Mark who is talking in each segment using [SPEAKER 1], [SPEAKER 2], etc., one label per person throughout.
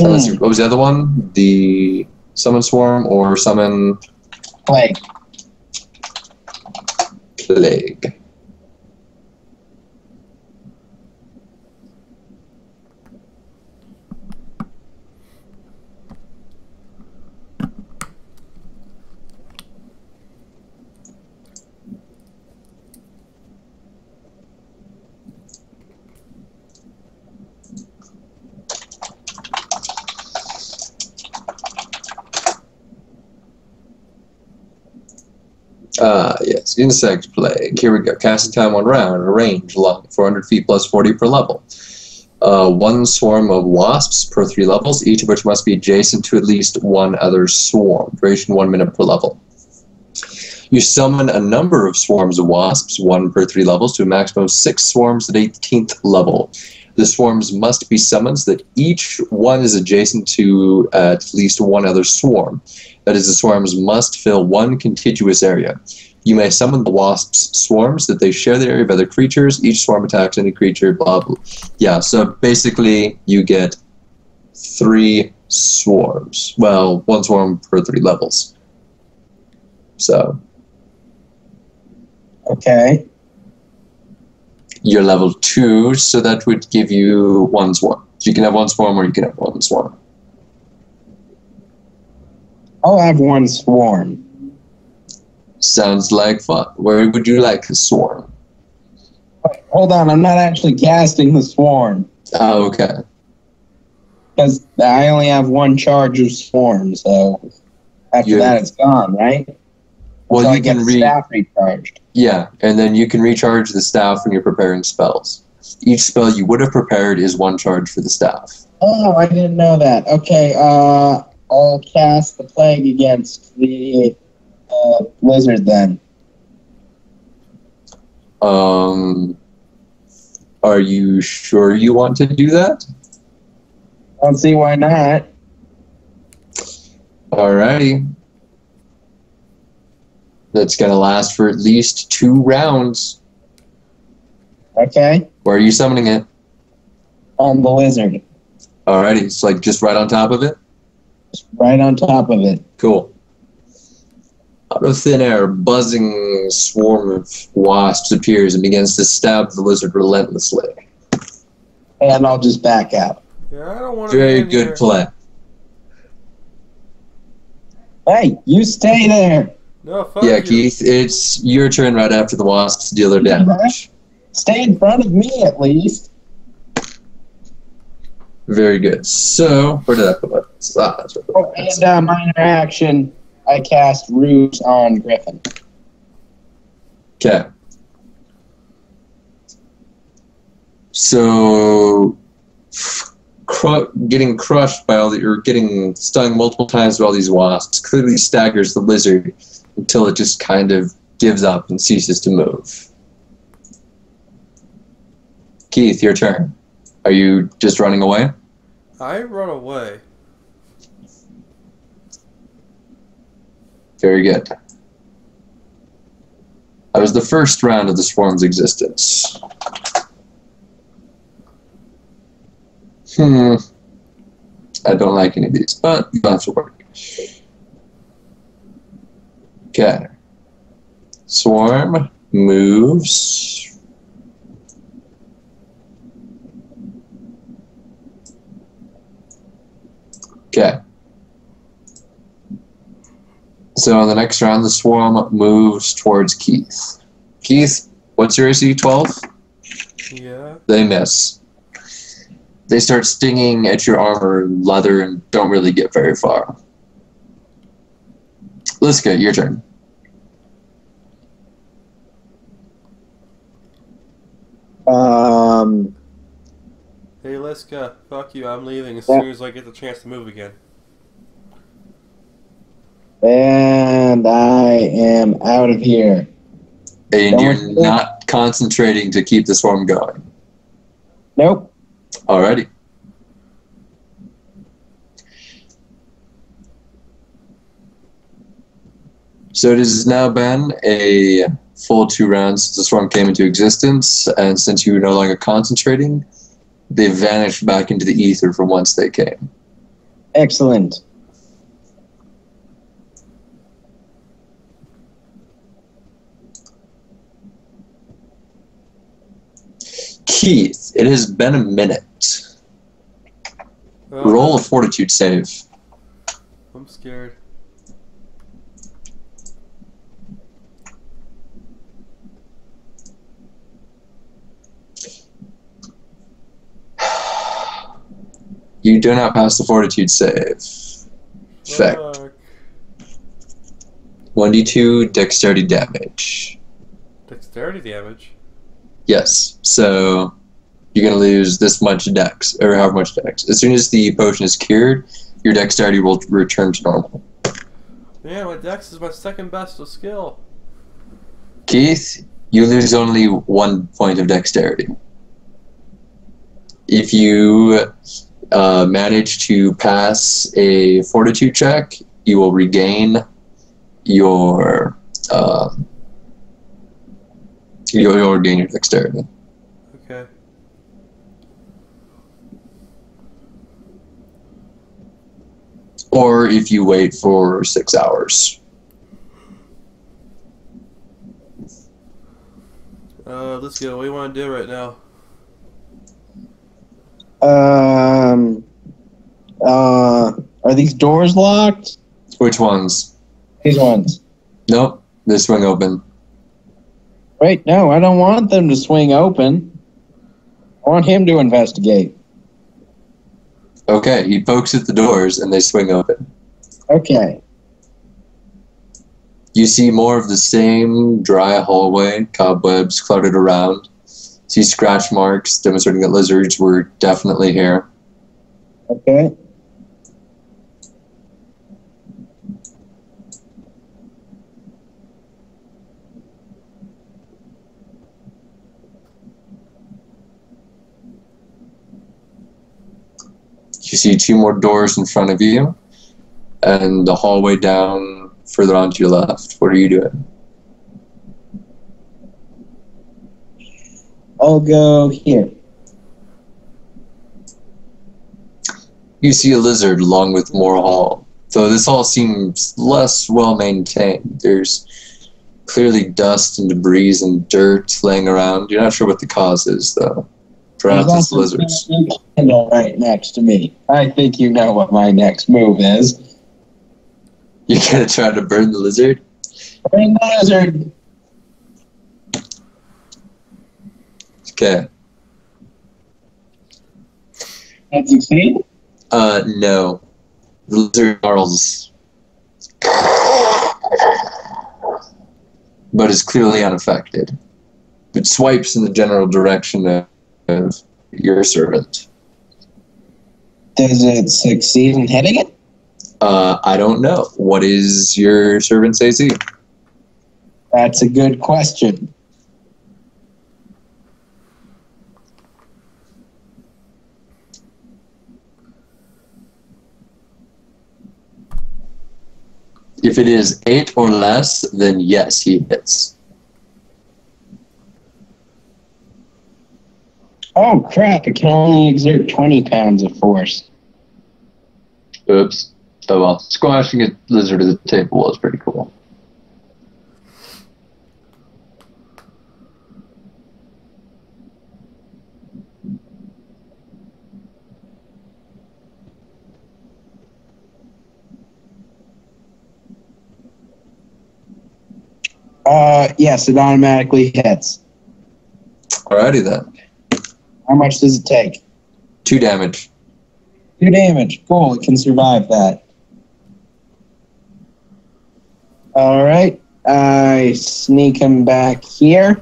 [SPEAKER 1] Hmm.
[SPEAKER 2] Let's see, what was the other one? The summon swarm or summon
[SPEAKER 1] Plague.
[SPEAKER 2] plague. Ah, yes, insect plague. Here we go. Casting time one round. A range long, 400 feet plus 40 per level. Uh, one swarm of wasps per three levels, each of which must be adjacent to at least one other swarm. Duration one minute per level. You summon a number of swarms of wasps, one per three levels, to a maximum of six swarms at 18th level. The swarms must be summoned so that each one is adjacent to uh, at least one other swarm. That is, the swarms must fill one contiguous area. You may summon the wasps' swarms that they share the area of other creatures. Each swarm attacks any creature, blah, blah. Yeah, so basically, you get three swarms. Well, one swarm per three levels. So,
[SPEAKER 1] Okay.
[SPEAKER 2] you're level two, so that would give you one swarm. So you can have one swarm or you can have one swarm.
[SPEAKER 1] I'll have one swarm.
[SPEAKER 2] Sounds like fun. Where would you like the swarm?
[SPEAKER 1] Wait, hold on, I'm not actually casting the swarm.
[SPEAKER 2] Oh, okay.
[SPEAKER 1] Because I only have one charge of swarm, so after
[SPEAKER 2] You-
[SPEAKER 1] that it's gone, right?
[SPEAKER 2] Well,
[SPEAKER 1] so
[SPEAKER 2] you
[SPEAKER 1] get
[SPEAKER 2] can read.
[SPEAKER 1] staff recharged.
[SPEAKER 2] Yeah, and then you can recharge the staff when you're preparing spells. Each spell you would have prepared is one charge for the staff.
[SPEAKER 1] Oh, I didn't know that. Okay, uh, I'll cast the plague against the uh, lizard then.
[SPEAKER 2] Um, are you sure you want to do that?
[SPEAKER 1] I don't see why not.
[SPEAKER 2] Alrighty. That's gonna last for at least two rounds.
[SPEAKER 1] Okay,
[SPEAKER 2] Where are you summoning it?
[SPEAKER 1] on the lizard,
[SPEAKER 2] Alrighty, it's like just right on top of it.
[SPEAKER 1] just right on top of it.
[SPEAKER 2] Cool. Out of thin air, a buzzing swarm of wasps appears and begins to stab the lizard relentlessly.
[SPEAKER 1] And I'll just back out.
[SPEAKER 3] Yeah, I don't want to.
[SPEAKER 2] Very good play.
[SPEAKER 1] Hey, you stay there.
[SPEAKER 3] No, fuck
[SPEAKER 2] Yeah,
[SPEAKER 3] you.
[SPEAKER 2] Keith, it's your turn right after the wasps deal their damage.
[SPEAKER 1] Stay in front of me at least.
[SPEAKER 2] Very good. So, where did I put my ah, that's where I put
[SPEAKER 1] Oh,
[SPEAKER 2] my
[SPEAKER 1] and uh, minor action. I cast Ruse on Griffin.
[SPEAKER 2] Okay. So, cru- getting crushed by all the, or getting stung multiple times by all these wasps clearly staggers the lizard until it just kind of gives up and ceases to move. Keith, your turn. Are you just running away?
[SPEAKER 3] I run away.
[SPEAKER 2] Very good. That was the first round of the swarm's existence. Hmm. I don't like any of these, but you don't have to worry. Okay. Swarm moves. Okay. So in the next round, the swarm moves towards Keith. Keith, what's your AC? 12?
[SPEAKER 3] Yeah.
[SPEAKER 2] They miss. They start stinging at your armor and leather and don't really get very far. Liska, your turn.
[SPEAKER 1] Um,
[SPEAKER 3] Hey, Liska, fuck you. I'm leaving as
[SPEAKER 1] Yeah.
[SPEAKER 3] soon as I get the chance to move again.
[SPEAKER 1] And I am out of here.
[SPEAKER 2] And you're not concentrating to keep the swarm going.
[SPEAKER 1] Nope.
[SPEAKER 2] Alrighty. So it has now been a full two rounds since the swarm came into existence, and since you were no longer concentrating, they vanished back into the ether from whence they came.
[SPEAKER 1] Excellent.
[SPEAKER 2] Keith, it has been a minute.
[SPEAKER 3] Oh,
[SPEAKER 2] Roll a fortitude save.
[SPEAKER 3] I'm scared.
[SPEAKER 2] You do not pass the fortitude save.
[SPEAKER 3] Fuck.
[SPEAKER 2] 1d2 dexterity damage.
[SPEAKER 3] Dexterity damage.
[SPEAKER 2] Yes. So you're gonna lose this much dex, or however much dex. As soon as the potion is cured, your dexterity will return to normal.
[SPEAKER 3] Man, my dex is my second best skill.
[SPEAKER 2] Keith, you lose only one point of dexterity. If you uh, manage to pass a fortitude check, you will regain your uh, you'll, you'll regain your dexterity.
[SPEAKER 3] Okay.
[SPEAKER 2] Or if you wait for six hours.
[SPEAKER 3] Uh, let's go. What do you want to do right now?
[SPEAKER 1] Um. Uh. Are these doors locked?
[SPEAKER 2] Which ones?
[SPEAKER 1] These ones.
[SPEAKER 2] Nope, they swing open.
[SPEAKER 1] Wait, no, I don't want them to swing open. I want him to investigate.
[SPEAKER 2] Okay, he pokes at the doors and they swing open.
[SPEAKER 1] Okay.
[SPEAKER 2] You see more of the same dry hallway, cobwebs cluttered around. See scratch marks demonstrating that lizards were definitely here.
[SPEAKER 1] Okay.
[SPEAKER 2] You see two more doors in front of you, and the hallway down further on to your left. What are you doing?
[SPEAKER 1] I'll go here.
[SPEAKER 2] You see a lizard along with more hall. Though this hall seems less well maintained. There's clearly dust and debris and dirt laying around. You're not sure what the cause is, though. It's lizards.
[SPEAKER 1] right next to me. I think you know what my next move is.
[SPEAKER 2] You're gonna try to burn the lizard?
[SPEAKER 1] Bring the lizard.
[SPEAKER 2] Okay.
[SPEAKER 1] Have you seen?
[SPEAKER 2] Uh, no. The lizard snarls. But is clearly unaffected. It swipes in the general direction of, of your servant.
[SPEAKER 1] Does it succeed in hitting it?
[SPEAKER 2] Uh, I don't know. What is your servant's AC?
[SPEAKER 1] That's a good question.
[SPEAKER 2] If it is eight or less, then yes, he hits.
[SPEAKER 1] Oh crap! It can only exert twenty pounds of force.
[SPEAKER 2] Oops. Oh well. Squashing a lizard at the table was pretty cool.
[SPEAKER 1] Uh, yes, it automatically hits.
[SPEAKER 2] Alrighty then.
[SPEAKER 1] How much does it take?
[SPEAKER 2] Two damage.
[SPEAKER 1] Two damage. Cool. It can survive that. All right. I sneak him back here,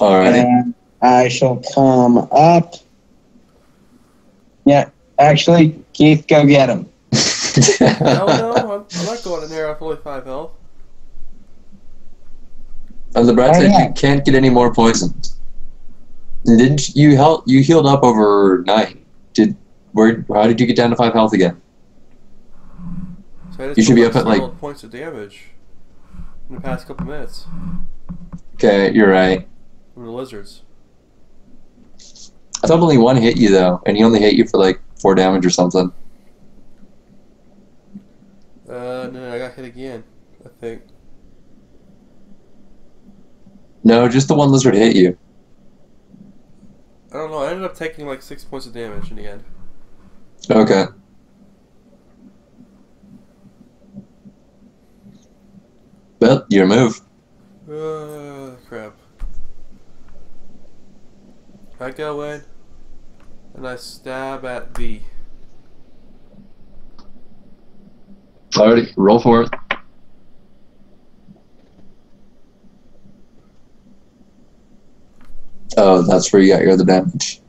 [SPEAKER 2] All right.
[SPEAKER 1] and I shall come up. Yeah, actually, Keith, go get him.
[SPEAKER 3] No, no, I'm, I'm not going in there off only five health.
[SPEAKER 2] On the bright
[SPEAKER 1] Oh,
[SPEAKER 2] side,
[SPEAKER 1] yeah.
[SPEAKER 2] you can't get any more poisons. Didn't you help? You healed up overnight. Did where? How did you get down to five health again?
[SPEAKER 3] So I
[SPEAKER 2] You should be up at, like-
[SPEAKER 3] points of damage in the past couple minutes
[SPEAKER 2] Okay, you're right.
[SPEAKER 3] from the lizards.
[SPEAKER 2] I thought only one hit you though, and he only hit you for like four damage or something.
[SPEAKER 3] Uh, no, I got hit again. I think.
[SPEAKER 2] No, just the one lizard hit you.
[SPEAKER 3] I don't know. I ended up taking like six points of damage in the end.
[SPEAKER 2] Okay. Well, your move.
[SPEAKER 3] Uh, crap. I go in and I stab at the.
[SPEAKER 2] Alrighty, roll for it. Oh, that's where you got your other damage.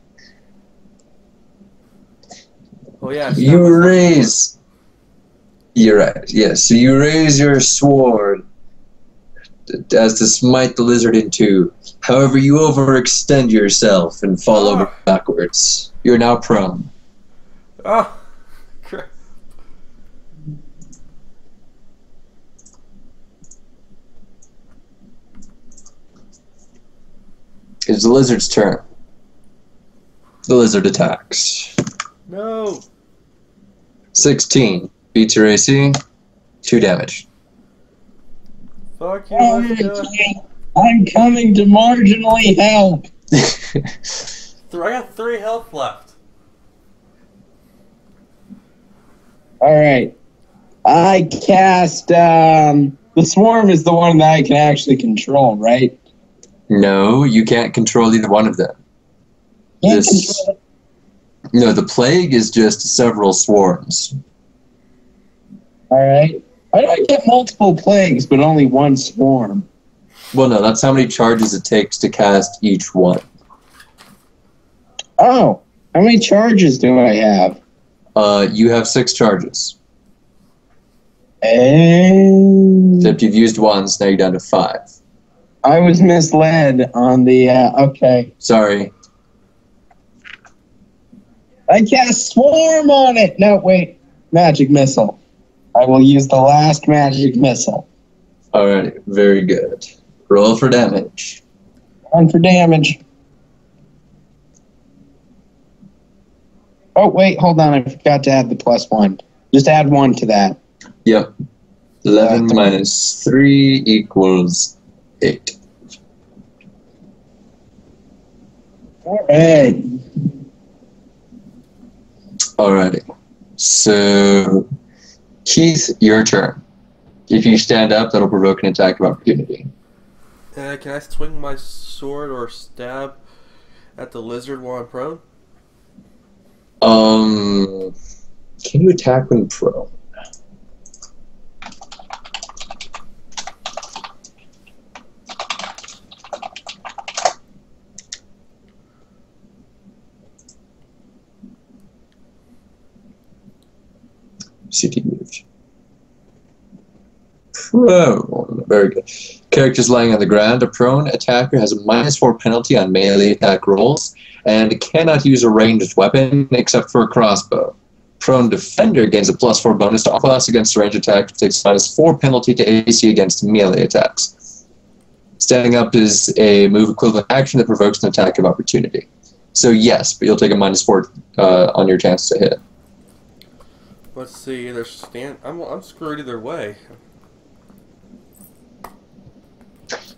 [SPEAKER 3] Oh yeah.
[SPEAKER 2] You raise. You're right. Yes. So you raise your sword as to smite the lizard in two. However, you overextend yourself and fall
[SPEAKER 3] Ah.
[SPEAKER 2] over backwards. You're now prone.
[SPEAKER 3] Oh, crap.
[SPEAKER 2] It's the lizard's turn. The lizard attacks.
[SPEAKER 3] No.
[SPEAKER 2] 16 beats your AC. Two damage.
[SPEAKER 3] Fuck you,
[SPEAKER 1] Oh, I'm coming to marginally help.
[SPEAKER 3] I got three health left.
[SPEAKER 1] All right. I cast. Um, the swarm is the one that I can actually control, right?
[SPEAKER 2] No, you can't control either one of them. This- No, the plague is just several swarms.
[SPEAKER 1] All right. Why do I get multiple plagues but only one swarm?
[SPEAKER 2] Well, no, that's how many charges it takes to cast each one.
[SPEAKER 1] Oh, how many charges do I have?
[SPEAKER 2] Uh, you have six charges.
[SPEAKER 1] And
[SPEAKER 2] Except you've used one, so now you're down to five.
[SPEAKER 1] I was misled on the. Uh, okay.
[SPEAKER 2] Sorry.
[SPEAKER 1] I cast swarm on it. No, wait. Magic missile. I will use the last magic missile.
[SPEAKER 2] Alrighty, very good. Roll for damage.
[SPEAKER 1] One for damage. Oh, wait, hold on. I forgot to add the plus one. Just add one to that.
[SPEAKER 2] Yep. 11
[SPEAKER 1] Uh,
[SPEAKER 2] minus 3 equals 8.
[SPEAKER 1] All right.
[SPEAKER 2] Alrighty. So, Keith, your turn. If you stand up, that'll provoke an attack of opportunity.
[SPEAKER 3] Uh, can I swing my sword or stab at the lizard while I'm prone?
[SPEAKER 2] Um, can you attack when prone? City moved. Prone. Very good. Characters lying on the ground. A prone attacker has a minus four penalty on melee attack rolls and cannot use a ranged weapon except for a crossbow. Prone defender gains a plus four bonus to Armor Class against range attacks, takes minus four penalty to AC against melee attacks. Standing up is a move equivalent action that provokes an attack of opportunity. So yes, but you'll take a minus four uh, on your chance to hit.
[SPEAKER 3] Let's see. Either stand. I'm I'm screwed either way.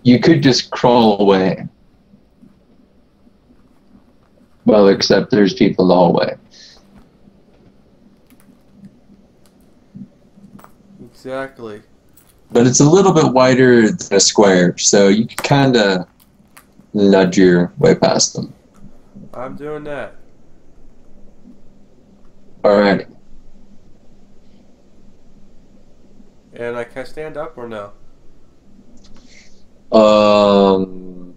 [SPEAKER 2] You could just crawl away. Well, except there's people in the hallway.
[SPEAKER 3] Exactly.
[SPEAKER 2] But it's a little bit wider than a square, so you can kind of nudge your way past them.
[SPEAKER 3] I'm doing that.
[SPEAKER 2] Alright.
[SPEAKER 3] And I can I stand up or no?
[SPEAKER 2] Um,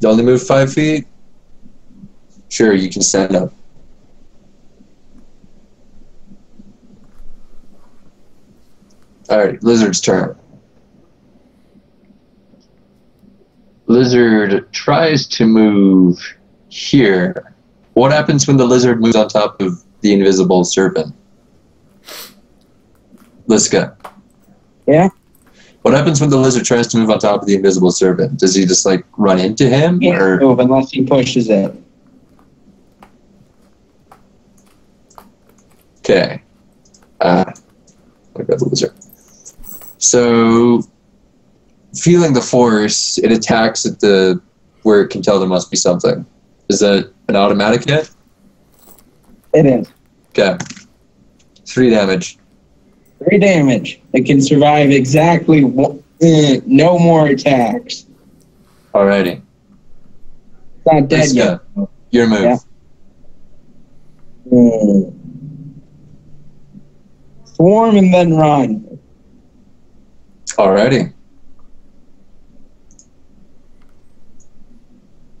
[SPEAKER 2] you only move five feet? Sure, you can stand up. Alright, Lizard's turn. Lizard tries to move here. What happens when the lizard moves on top of the invisible serpent? Liska.
[SPEAKER 1] Yeah?
[SPEAKER 2] What happens when the lizard tries to move on top of the invisible serpent? Does he just like run into him,
[SPEAKER 1] Can't
[SPEAKER 2] or
[SPEAKER 1] move unless he pushes it.
[SPEAKER 2] okay? Uh, I'll go the lizard. So, feeling the force, it attacks at the where it can tell there must be something. Is that an automatic hit?
[SPEAKER 1] It is.
[SPEAKER 2] Okay. Three damage.
[SPEAKER 1] Three damage. It can survive exactly one, uh, no more attacks.
[SPEAKER 2] Alrighty.
[SPEAKER 1] It's not dead
[SPEAKER 2] Let's
[SPEAKER 1] yet.
[SPEAKER 2] Your move.
[SPEAKER 1] Yeah. Hmm. Swarm and then run.
[SPEAKER 2] Alrighty.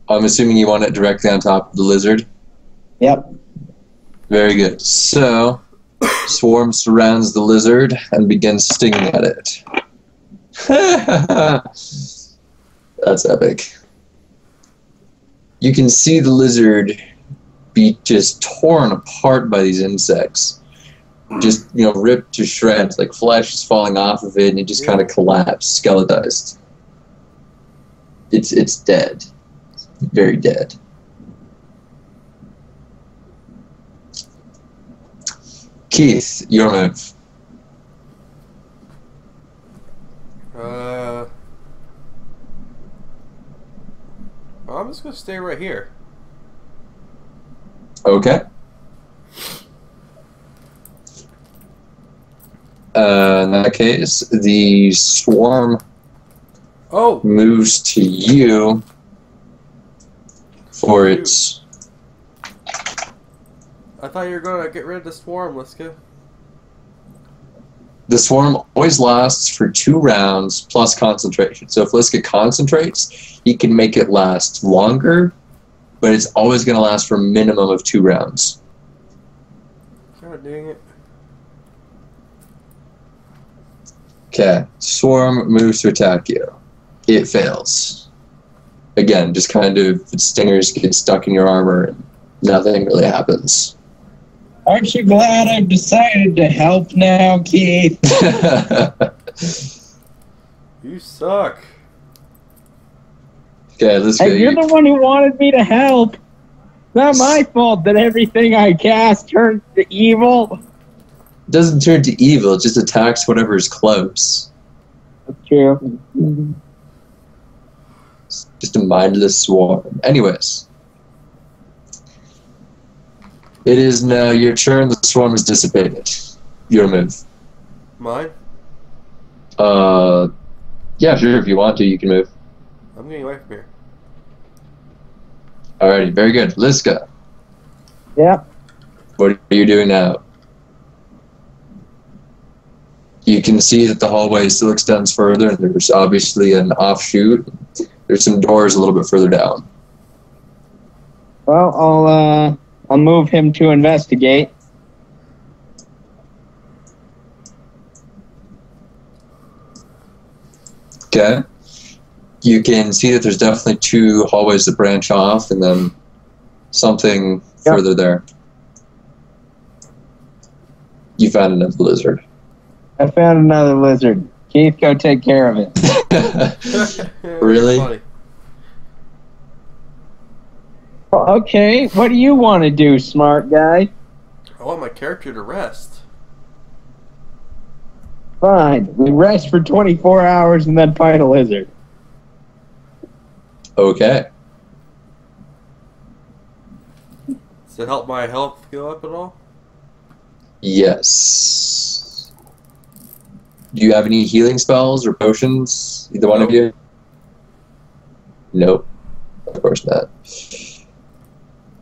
[SPEAKER 2] I'm assuming you want it directly on top of the lizard.
[SPEAKER 1] Yep.
[SPEAKER 2] Very good. So, Swarm surrounds the lizard and begins stinging at it. That's epic. You can see the lizard be just torn apart by these insects. Just, you know, ripped to shreds, like flesh is falling off of it, and it just kind of collapsed, skeletized. It's it's dead. Very dead. Keith, your move.
[SPEAKER 3] Uh, well, I'm just gonna stay right here.
[SPEAKER 2] Okay. Uh, in that case, the swarm
[SPEAKER 3] Oh,
[SPEAKER 2] moves to you for its.
[SPEAKER 3] I thought you were gonna get rid of the swarm. Let's go.
[SPEAKER 2] The swarm always lasts for two rounds plus concentration. So if Liska concentrates, he can make it last longer, but it's always going to last for a minimum of two rounds.
[SPEAKER 3] God dang it.
[SPEAKER 2] Okay, swarm moves to attack you. It fails. Again, just kind of stingers get stuck in your armor and nothing really happens.
[SPEAKER 1] Aren't you glad I've decided to help now, Keith?
[SPEAKER 3] You suck.
[SPEAKER 2] okay, let's go.
[SPEAKER 1] Hey, you're the one who wanted me to help. It's not my fault that everything I cast turns to evil.
[SPEAKER 2] It doesn't turn to evil, it just attacks whatever is close.
[SPEAKER 1] That's true.
[SPEAKER 2] It's just a mindless swarm. Anyways. It is now your turn. The swarm is dissipated. Your move.
[SPEAKER 3] Mine?
[SPEAKER 2] Uh, yeah, sure. If you want to, you can move.
[SPEAKER 3] I'm getting away from here.
[SPEAKER 2] Alrighty, very good. Liska,
[SPEAKER 1] Yeah.
[SPEAKER 2] what are you doing now? You can see that the hallway still extends further, and there's obviously an offshoot. There's some doors a little bit further down.
[SPEAKER 1] Well, I'll uh, I'll move him to investigate.
[SPEAKER 2] Okay. You can see that there's definitely two hallways that branch off, and then something
[SPEAKER 1] Yep.
[SPEAKER 2] further there. You found another lizard.
[SPEAKER 1] I found another lizard. Keith, go take care of it.
[SPEAKER 2] Really?
[SPEAKER 1] Okay, what do you want to do, smart guy?
[SPEAKER 3] I want my character to rest.
[SPEAKER 1] Fine. We rest for 24 hours and then fight a lizard.
[SPEAKER 2] okay.
[SPEAKER 3] Does it help my health go up at all?
[SPEAKER 2] Yes. Do you have any healing spells or potions? Either one of you? Nope. Of course not.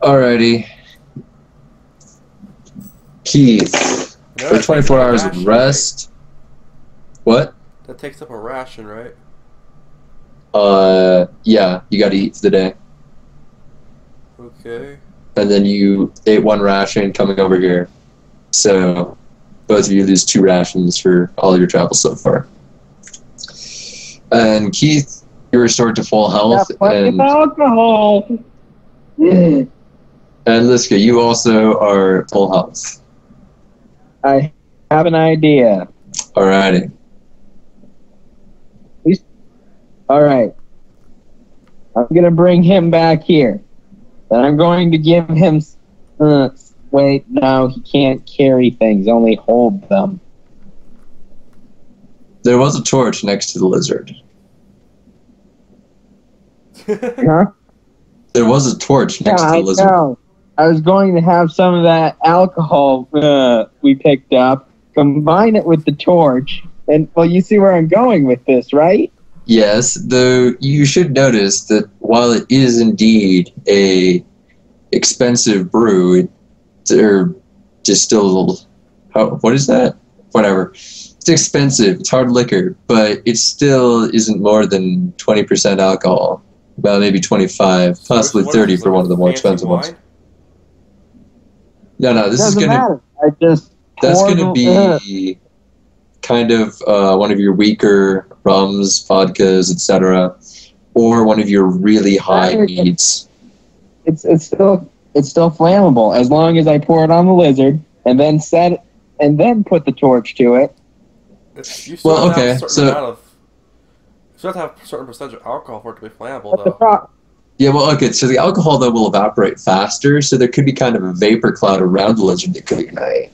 [SPEAKER 2] Alrighty. Keith,
[SPEAKER 3] No,
[SPEAKER 2] for 24
[SPEAKER 3] takes up a
[SPEAKER 2] hours
[SPEAKER 3] ration,
[SPEAKER 2] of rest. What?
[SPEAKER 3] That takes up a ration, right?
[SPEAKER 2] Uh, yeah, you gotta eat for the day.
[SPEAKER 3] Okay.
[SPEAKER 2] And then you ate one ration coming over here. So, both of you lose two rations for all your travel so far. And Keith, you're restored to full health.
[SPEAKER 1] Got plenty
[SPEAKER 2] And
[SPEAKER 1] of alcohol.
[SPEAKER 2] And Liska, you also are full House.
[SPEAKER 1] I have an idea.
[SPEAKER 2] Alrighty.
[SPEAKER 1] All right. I'm going to bring him back here. And I'm going to give him. Uh, wait, no, he can't carry things, only hold them.
[SPEAKER 2] There was a torch next to the lizard.
[SPEAKER 1] Huh?
[SPEAKER 2] There was a torch
[SPEAKER 1] Yeah,
[SPEAKER 2] next to the lizard.
[SPEAKER 1] know. I was going to have some of that alcohol uh, we picked up, combine it with the torch, and well, you see where I'm going with this, right?
[SPEAKER 2] Yes, though you should notice that while it is indeed a expensive brew, it, or distill, how, what is that? Whatever. It's expensive. It's hard liquor, but it still isn't more than twenty percent alcohol. Well, maybe twenty-five, possibly
[SPEAKER 3] What is
[SPEAKER 2] thirty for one of the more
[SPEAKER 3] fancy
[SPEAKER 2] expensive ones.
[SPEAKER 3] Wine?
[SPEAKER 2] No, no, this is gonna
[SPEAKER 1] matter. I just
[SPEAKER 2] that's gonna
[SPEAKER 1] them-
[SPEAKER 2] be kind of uh, one of your weaker rums, vodkas, etc., or one of your really high
[SPEAKER 1] Matter-
[SPEAKER 2] meats.
[SPEAKER 1] it's it's still it's still flammable as long as I pour it on the lizard and then set it, and then put the torch to it.
[SPEAKER 3] You still
[SPEAKER 2] Well,
[SPEAKER 3] have
[SPEAKER 2] okay,
[SPEAKER 3] a certain
[SPEAKER 2] so-
[SPEAKER 3] amount of. You still have to have a certain percentage of alcohol for it to be flammable, though.
[SPEAKER 1] Pro-
[SPEAKER 2] Yeah, well, okay. So the alcohol though will evaporate faster, so there could be kind of a vapor cloud around the lizard that could ignite.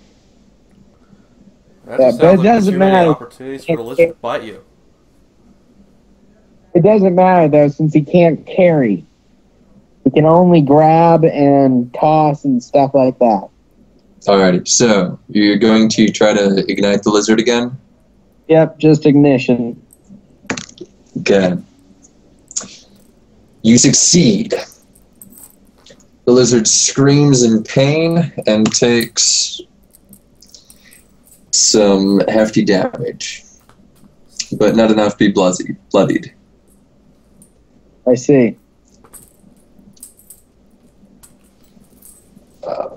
[SPEAKER 3] That
[SPEAKER 1] Yeah,
[SPEAKER 3] just
[SPEAKER 1] but it
[SPEAKER 3] like
[SPEAKER 1] doesn't matter.
[SPEAKER 3] opportunities for
[SPEAKER 1] It-
[SPEAKER 3] the
[SPEAKER 1] it-
[SPEAKER 3] to bite you.
[SPEAKER 1] it doesn't matter though since he can't carry. He can only grab and toss and stuff like that.
[SPEAKER 2] Alrighty, so you're going to try to ignite the lizard again.
[SPEAKER 1] Yep, just ignition.
[SPEAKER 2] Okay. You succeed. The lizard screams in pain and takes some hefty damage, but not enough to be bloody, bloodied.
[SPEAKER 1] I see.
[SPEAKER 2] Uh,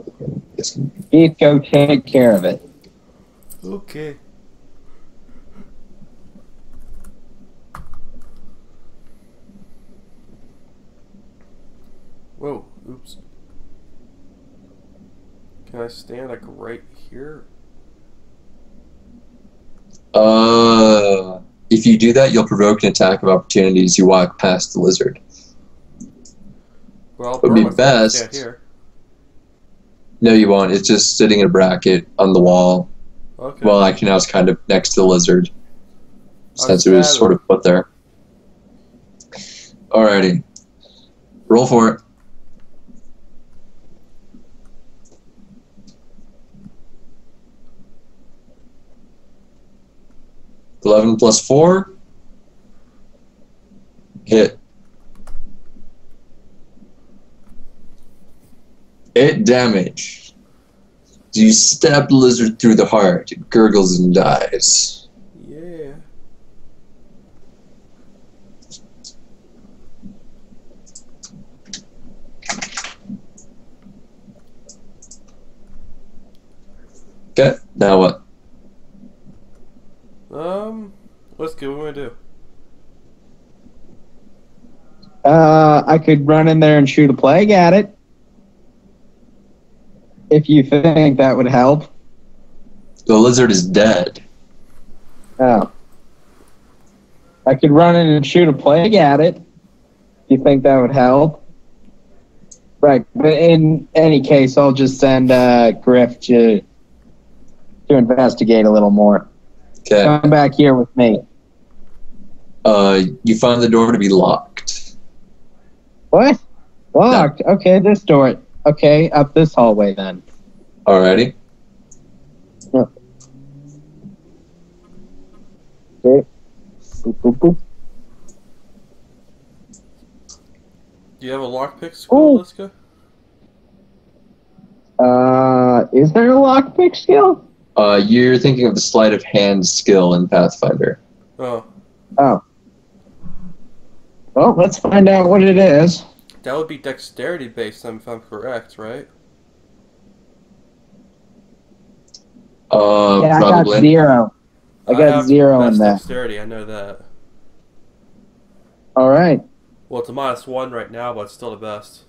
[SPEAKER 2] yes.
[SPEAKER 1] Keith, go take care of it.
[SPEAKER 3] Okay. Whoa, oops. Can I stand like right here?
[SPEAKER 2] Uh, if you do that, you'll provoke an attack of opportunity as you walk past the lizard.
[SPEAKER 3] Well, it
[SPEAKER 2] Would be best.
[SPEAKER 3] here.
[SPEAKER 2] No, you won't. It's just sitting in a bracket on the wall.
[SPEAKER 3] Okay.
[SPEAKER 2] Well, actually, now it's kind of next to the lizard, since it was sort of put there. Alrighty, roll for it. Eleven plus four. Hit. Eight damage. Do You stab the lizard through the heart. It gurgles and dies.
[SPEAKER 3] yeah.
[SPEAKER 2] Okay, now what?
[SPEAKER 3] Um, let's go. What do we do?
[SPEAKER 1] Uh, I could run in there and shoot a plague at it. If you think that would help.
[SPEAKER 2] The lizard is dead.
[SPEAKER 1] Oh. I could run in and shoot a plague at it. You think that would help? Right. But in any case, I'll just send uh, Griff to to investigate a little more.
[SPEAKER 2] Okay.
[SPEAKER 1] Come back here with me.
[SPEAKER 2] Uh, you find the door to be locked.
[SPEAKER 1] What? Locked. Okay, this door. Okay, up this hallway then.
[SPEAKER 2] Alrighty.
[SPEAKER 1] Okay. Boop, boop, boop.
[SPEAKER 3] Do you have a lockpick skill,
[SPEAKER 1] Ooh.
[SPEAKER 3] Liska?
[SPEAKER 1] Uh, is there a lockpick skill?
[SPEAKER 2] Uh, you're thinking of the sleight of hand skill in Pathfinder.
[SPEAKER 3] Oh,
[SPEAKER 1] Oh. Well, let's find out what it is.
[SPEAKER 3] that would be dexterity based, if I'm correct, right?
[SPEAKER 2] Uh,
[SPEAKER 1] yeah, I got zero. I got
[SPEAKER 3] have
[SPEAKER 1] zero in that.
[SPEAKER 3] Dexterity, I know that.
[SPEAKER 1] All right.
[SPEAKER 3] Well, it's a minus one right now, but it's still the best.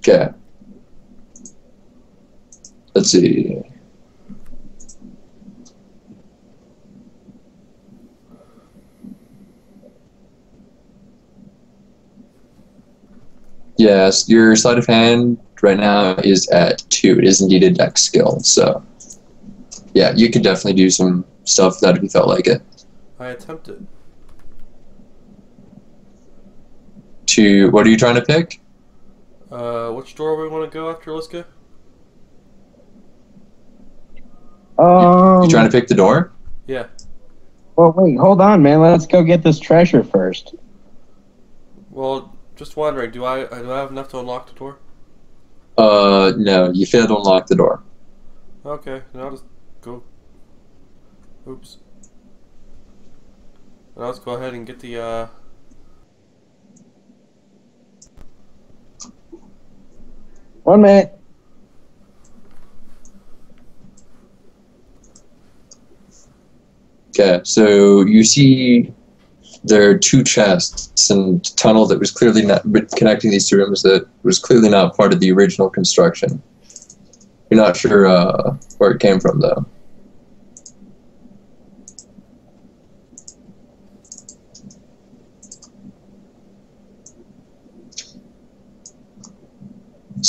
[SPEAKER 2] Okay. Let's see. Yes, your sleight of hand right now is at two. It is indeed a dex skill. So, yeah, you could definitely do some stuff that if you felt like it.
[SPEAKER 3] I attempted.
[SPEAKER 2] To what are you trying to pick?
[SPEAKER 3] Uh, which door we want to go after, Liska?
[SPEAKER 1] Um,
[SPEAKER 2] You trying to pick the door?
[SPEAKER 3] Yeah.
[SPEAKER 1] well, wait, hold on, man. Let's go get this treasure first.
[SPEAKER 3] Well, just wondering, do I do I have enough to unlock the door?
[SPEAKER 2] Uh, no, you failed to unlock the door.
[SPEAKER 3] Okay, now I'll just go. Oops. Now let's go ahead and get the uh.
[SPEAKER 1] One minute.
[SPEAKER 2] Okay, so you see there are two chests and tunnel that was clearly not connecting these two rooms that was clearly not part of the original construction. You're not sure uh, where it came from though.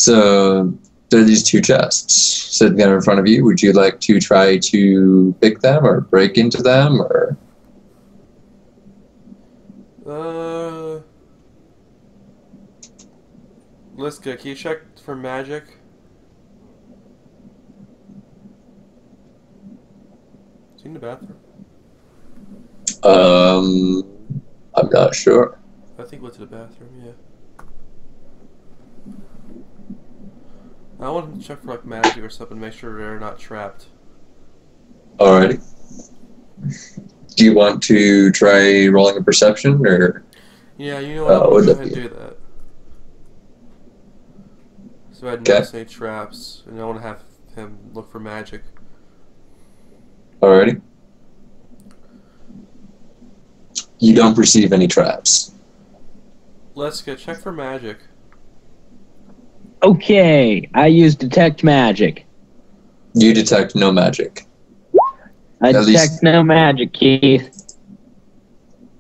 [SPEAKER 2] So there are these two chests sitting there in front of you. Would you like to try to pick them or break into them or
[SPEAKER 3] Uh. Liska, can you check for magic? Is he in the bathroom?
[SPEAKER 2] um I'm not sure.
[SPEAKER 3] I think went to the bathroom, yeah. I want to check for like magic or something, make sure they're not trapped.
[SPEAKER 2] Alrighty. Do you want to try rolling a perception or
[SPEAKER 3] Yeah, you know what?
[SPEAKER 2] Uh, would
[SPEAKER 3] gonna
[SPEAKER 2] that
[SPEAKER 3] do that. So I
[SPEAKER 2] Okay.
[SPEAKER 3] any traps, and I want to have him look for magic.
[SPEAKER 2] alrighty? You don't perceive any traps.
[SPEAKER 3] Let's go check for magic.
[SPEAKER 1] Okay, I use detect magic.
[SPEAKER 2] You detect no magic.
[SPEAKER 1] I
[SPEAKER 2] At
[SPEAKER 1] detect
[SPEAKER 2] least-
[SPEAKER 1] no magic, Keith.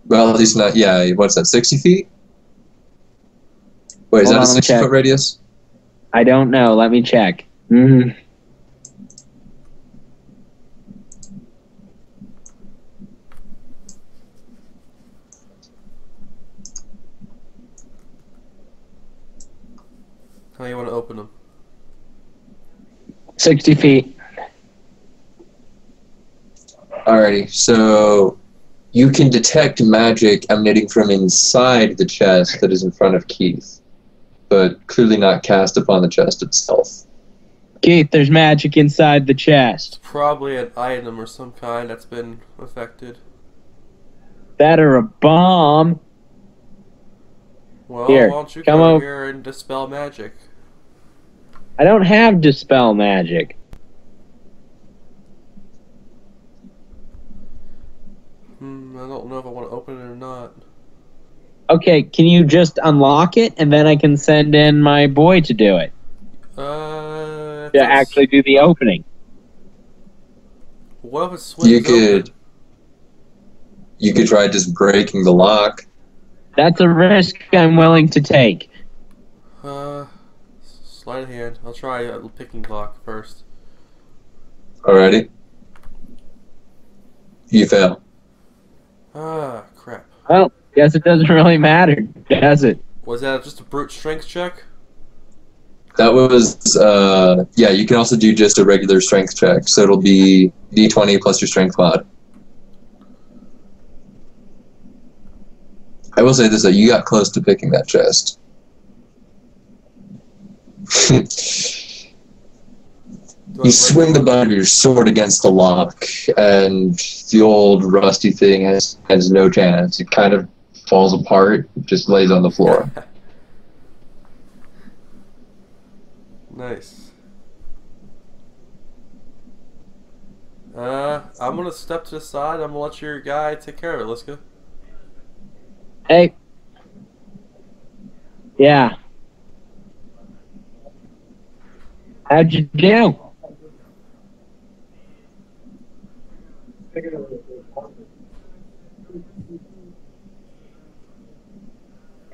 [SPEAKER 2] Well, at least not. Yeah, what's that? Sixty feet? Wait, is
[SPEAKER 1] Hold
[SPEAKER 2] that
[SPEAKER 1] on,
[SPEAKER 2] a sixty foot radius?
[SPEAKER 1] I don't know. Let me check. Mm.
[SPEAKER 3] How you want to open them?
[SPEAKER 1] 60 feet.
[SPEAKER 2] Alrighty, so you can detect magic emanating from inside the chest that is in front of Keith, but clearly not cast upon the chest itself.
[SPEAKER 1] Keith, there's magic inside the
[SPEAKER 3] It's
[SPEAKER 1] chest.
[SPEAKER 3] probably an item or some kind that's been affected.
[SPEAKER 1] That or a bomb.
[SPEAKER 3] Well,
[SPEAKER 1] Here,
[SPEAKER 3] why don't you
[SPEAKER 1] come
[SPEAKER 3] come over
[SPEAKER 1] over.
[SPEAKER 3] here and dispel magic?
[SPEAKER 1] I don't have dispel magic.
[SPEAKER 3] Hmm, I don't know if I want to open it or not.
[SPEAKER 1] Okay, can you just unlock it and then I can send in my boy to do it?
[SPEAKER 3] Uh,
[SPEAKER 1] To actually do the opening.
[SPEAKER 3] What if it swings
[SPEAKER 2] You could
[SPEAKER 3] open?
[SPEAKER 2] you could try just breaking the lock.
[SPEAKER 1] That's a risk I'm willing to take.
[SPEAKER 3] Uh, sleight of hand. I'll try a picking lock first.
[SPEAKER 2] Alrighty. You fail.
[SPEAKER 3] Ah, crap.
[SPEAKER 1] Well, guess it doesn't really matter, does it?
[SPEAKER 3] Was that just a brute strength check?
[SPEAKER 2] That was uh yeah, you can also do just a regular strength check. So it'll be D twenty plus your strength mod. I will say this though, you got close to picking that chest.
[SPEAKER 3] Do I
[SPEAKER 2] You swing the butt of your sword against the lock, and the old rusty thing has has no chance. It kind of falls apart, just lays on the floor.
[SPEAKER 3] Nice. Uh, I'm gonna step to the side. I'm gonna let your guy take care of it. Let's go.
[SPEAKER 1] Hey. Yeah. How'd you do?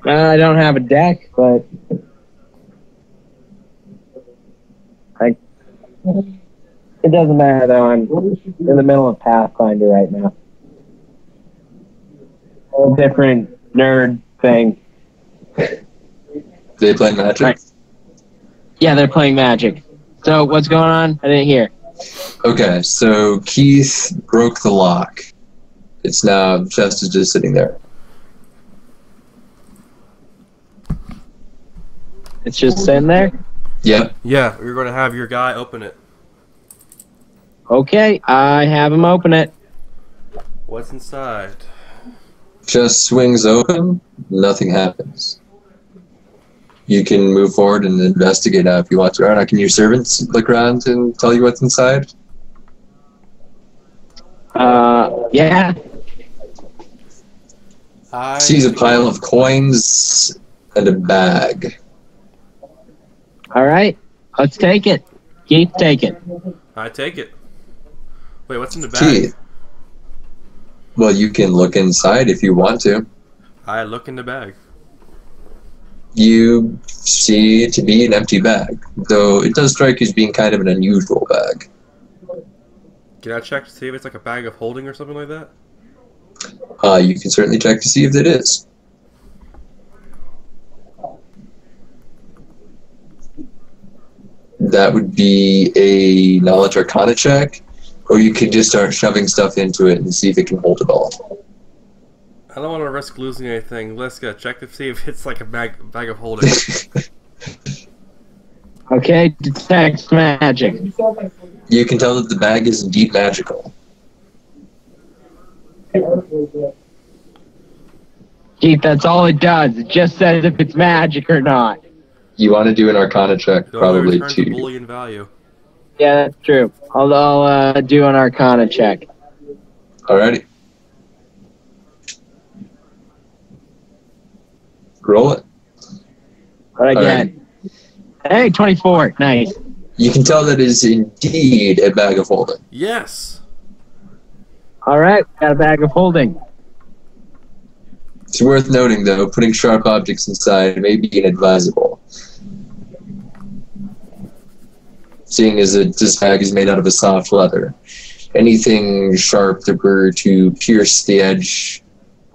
[SPEAKER 1] Uh, I don't have a deck, but It doesn't matter though. I'm in the middle of Pathfinder right now. Whole different nerd thing.
[SPEAKER 2] They play Magic.
[SPEAKER 1] Yeah, they're playing Magic. So what's going on? I didn't hear.
[SPEAKER 2] Okay, so Keith broke the lock. It's now chest is just sitting there.
[SPEAKER 1] It's just sitting there.
[SPEAKER 2] Yep.
[SPEAKER 3] Yeah, you're going to have your guy open it.
[SPEAKER 1] Okay, I have him open it.
[SPEAKER 3] What's inside?
[SPEAKER 2] Chest swings open. Nothing happens. You can move forward and investigate now if you want to. Or can your servants look around and tell you what's inside?
[SPEAKER 1] Uh, yeah.
[SPEAKER 3] I
[SPEAKER 2] Sees a pile of coins and a bag.
[SPEAKER 1] All right, let's take it. Keith, take it.
[SPEAKER 3] I take it. Wait, what's in the bag?
[SPEAKER 2] Keith. Well, you can look inside if you want to.
[SPEAKER 3] I look in the bag.
[SPEAKER 2] You see it to be an empty bag, though it does strike you as being kind of an unusual bag.
[SPEAKER 3] Can I check to see if it's like a bag of holding or something like that?
[SPEAKER 2] Uh, you can certainly check to see if it is. That would be a knowledge arcana check, or you could just start shoving stuff into it and see if it can hold it all.
[SPEAKER 3] I don't want to risk losing anything. Let's go check to see if it's like a bag bag of holding.
[SPEAKER 1] Okay, detect magic.
[SPEAKER 2] you can tell that the bag is indeed magical.
[SPEAKER 1] Keith, that's all it does. It just says if it's magic or not.
[SPEAKER 2] You want to do an arcana check,
[SPEAKER 3] It only
[SPEAKER 2] probably
[SPEAKER 3] too.
[SPEAKER 2] two.
[SPEAKER 3] bullion value.
[SPEAKER 1] Yeah, that's true. I'll, I'll uh, do an Arcana check.
[SPEAKER 2] Alrighty. Roll it.
[SPEAKER 1] What I get? Hey, 24. Nice.
[SPEAKER 2] You can tell that it is indeed a bag of holding.
[SPEAKER 3] Yes.
[SPEAKER 1] All right, got a bag of holding.
[SPEAKER 2] It's worth noting, though, putting sharp objects inside may be inadvisable. Seeing as that this bag is made out of a soft leather. Anything sharp that were to pierce the edge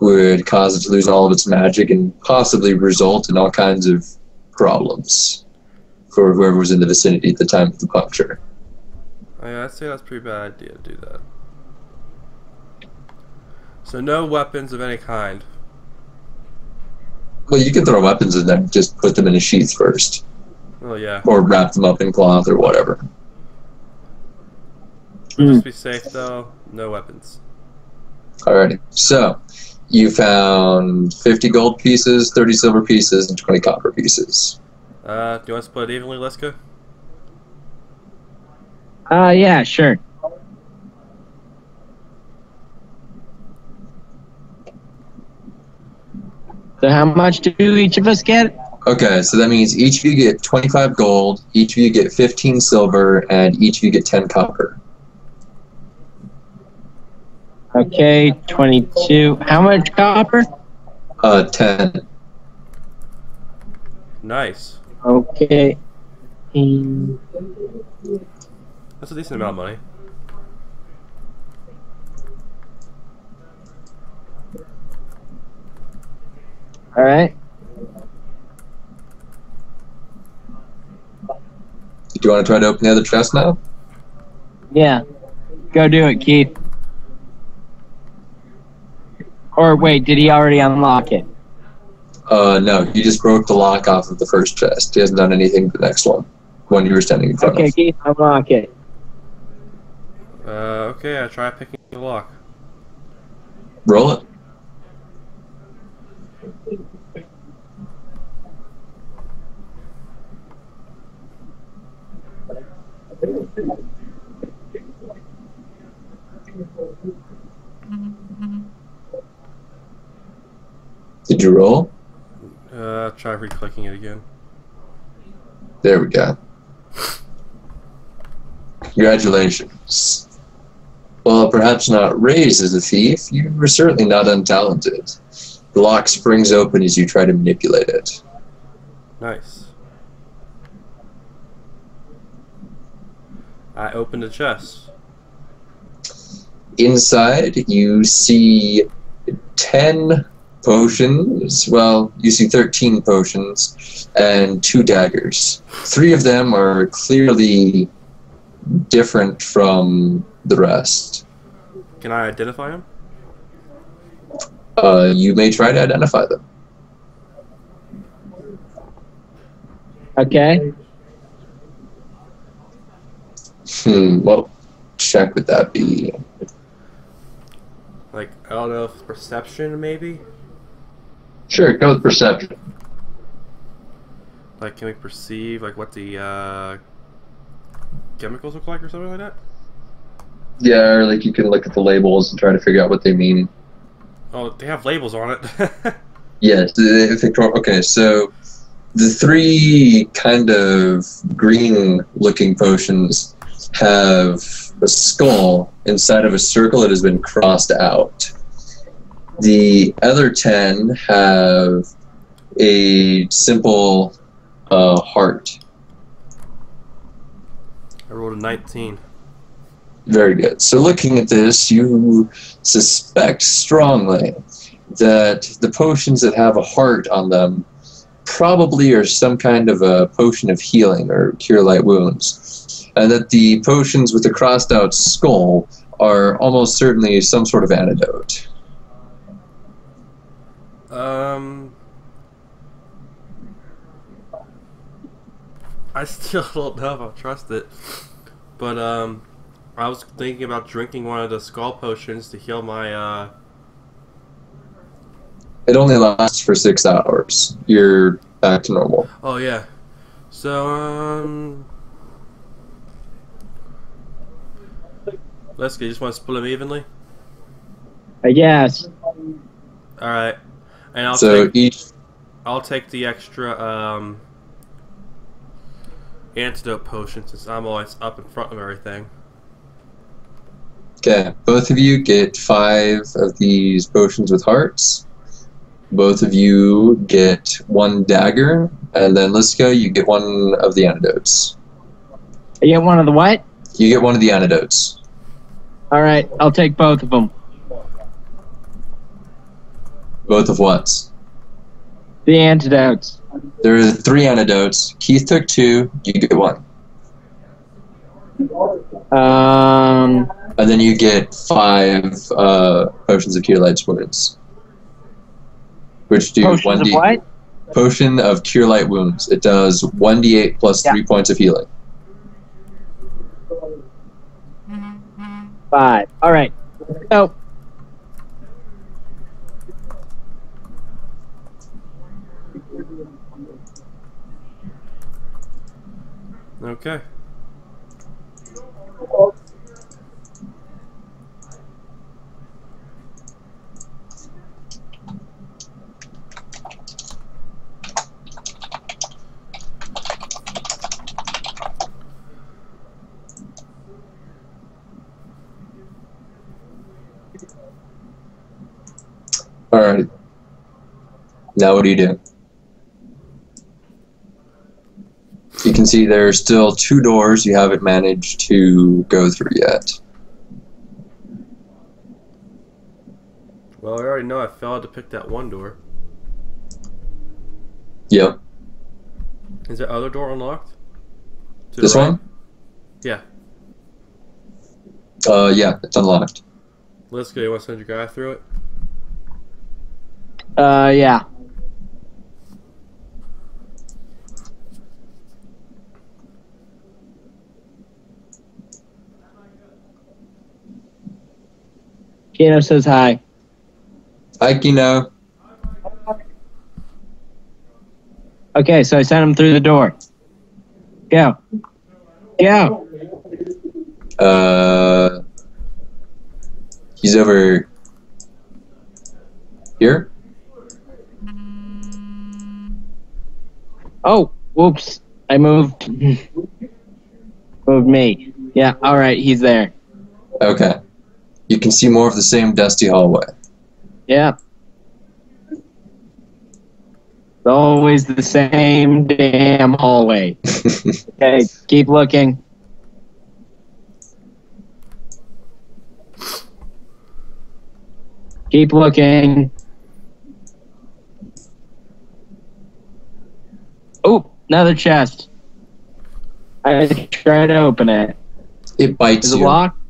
[SPEAKER 2] would cause it to lose all of its magic and possibly result in all kinds of problems for whoever was in the vicinity at the time of the puncture.
[SPEAKER 3] Oh, yeah, I'd say that's a pretty bad idea to do that. So no weapons of any kind.
[SPEAKER 2] Well, you can throw weapons in them, just put them in a sheath first,
[SPEAKER 3] Oh yeah.
[SPEAKER 2] or wrap them up in cloth or whatever.
[SPEAKER 1] Hmm.
[SPEAKER 3] Just be safe though. No weapons.
[SPEAKER 2] Alrighty. So, you found 50 gold pieces, 30 silver pieces, and 20 copper pieces.
[SPEAKER 3] Uh, do you want to split it evenly, Liska?
[SPEAKER 1] Uh, yeah, sure. So how much do each of us get?
[SPEAKER 2] Okay, so that means each of you get 25 gold, each of you get 15 silver, and each of you get 10 copper.
[SPEAKER 1] Okay, 22. How much copper?
[SPEAKER 2] Uh, 10.
[SPEAKER 3] Nice.
[SPEAKER 1] Okay.
[SPEAKER 3] That's a decent amount of money.
[SPEAKER 1] All right.
[SPEAKER 2] Do you want to try to open the other chest now?
[SPEAKER 1] Yeah. Go do it, Keith. Or wait, did he already unlock it?
[SPEAKER 2] Uh, no, you just broke the lock off of the first chest. He hasn't done anything to the next one. One you were standing in front
[SPEAKER 1] Okay,
[SPEAKER 2] of.
[SPEAKER 1] Keith, unlock it.
[SPEAKER 3] Uh, okay, I try picking the lock.
[SPEAKER 2] Roll it. You roll?
[SPEAKER 3] Uh, try re-clicking it again.
[SPEAKER 2] There we go. Congratulations. Well, perhaps not raised as a thief, you were certainly not untalented. The lock springs open as you try to manipulate it.
[SPEAKER 3] Nice. I open the chest.
[SPEAKER 2] Inside, you see 10 potions. Well, you see 13 potions and two daggers. Three of them are clearly different from the rest.
[SPEAKER 3] Can I identify them?
[SPEAKER 2] Uh, you may try to identify them.
[SPEAKER 1] Okay.
[SPEAKER 2] Hmm, what check would that be?
[SPEAKER 3] Like, I don't know perception, maybe?
[SPEAKER 2] Sure, go with perception.
[SPEAKER 3] Like, can we perceive, like, what the, uh, chemicals look like or something like that?
[SPEAKER 2] Yeah, or like you can look at the labels and try to figure out what they mean.
[SPEAKER 3] Oh, they have labels on it.
[SPEAKER 2] Yes, if okay, so the three kind of green looking potions have a skull inside of a circle that has been crossed out. The other 10 have a simple uh, heart.
[SPEAKER 3] I rolled a 19.
[SPEAKER 2] Very good. So, looking at this, you suspect strongly that the potions that have a heart on them probably are some kind of a potion of healing or cure light wounds, and that the potions with the crossed out skull are almost certainly some sort of antidote.
[SPEAKER 3] Um. I still don't know if I'll trust it. But, um, I was thinking about drinking one of the skull potions to heal my, uh,
[SPEAKER 2] It only lasts for six hours. You're back to normal.
[SPEAKER 3] oh yeah. So, um. Let's go. You just want to split them evenly?
[SPEAKER 1] I guess.
[SPEAKER 3] Alright. And I'll
[SPEAKER 2] so
[SPEAKER 3] take
[SPEAKER 2] each
[SPEAKER 3] I'll take the extra um antidote potion since I'm always up in front of everything.
[SPEAKER 2] Okay, both of you get five of these potions with hearts. Both of you get one dagger, and then let's go. You get one of the antidotes.
[SPEAKER 1] You get one of the what?
[SPEAKER 2] You get one of the antidotes.
[SPEAKER 1] All right, I'll take both of them.
[SPEAKER 2] Both of what?
[SPEAKER 1] The antidotes.
[SPEAKER 2] There are three antidotes. Keith took two. You get one,
[SPEAKER 1] Um,
[SPEAKER 2] and then you get five uh, potions of cure light wounds, which do one d
[SPEAKER 1] what?
[SPEAKER 2] potion of cure light wounds. It does one d eight plus
[SPEAKER 1] Yeah.
[SPEAKER 2] three points of healing.
[SPEAKER 1] Five. All right. Oh,
[SPEAKER 3] Okay.
[SPEAKER 2] All right. Now what do you do? You can see there are still two doors you haven't managed to go through yet.
[SPEAKER 3] Well, I already know I failed to pick that one door.
[SPEAKER 2] Yep.
[SPEAKER 3] Is that other door unlocked? To
[SPEAKER 2] This
[SPEAKER 3] right?
[SPEAKER 2] one?
[SPEAKER 3] Yeah.
[SPEAKER 2] Uh, yeah, it's unlocked.
[SPEAKER 3] Let's go. You want to send your guy through it?
[SPEAKER 1] uh, yeah. Kino says hi.
[SPEAKER 2] Hi, Kino.
[SPEAKER 1] Okay, so I sent him through the door. Go. Go.
[SPEAKER 2] Uh, he's over here.
[SPEAKER 1] Oh, whoops. I moved. moved me. Yeah, all right, he's there.
[SPEAKER 2] Okay you can see more of the same dusty hallway.
[SPEAKER 1] Yeah. It's always the same damn hallway. okay, keep looking. Keep looking. Oh, another chest. I tried to open it.
[SPEAKER 2] It bites
[SPEAKER 1] Is it
[SPEAKER 2] you.
[SPEAKER 1] locked?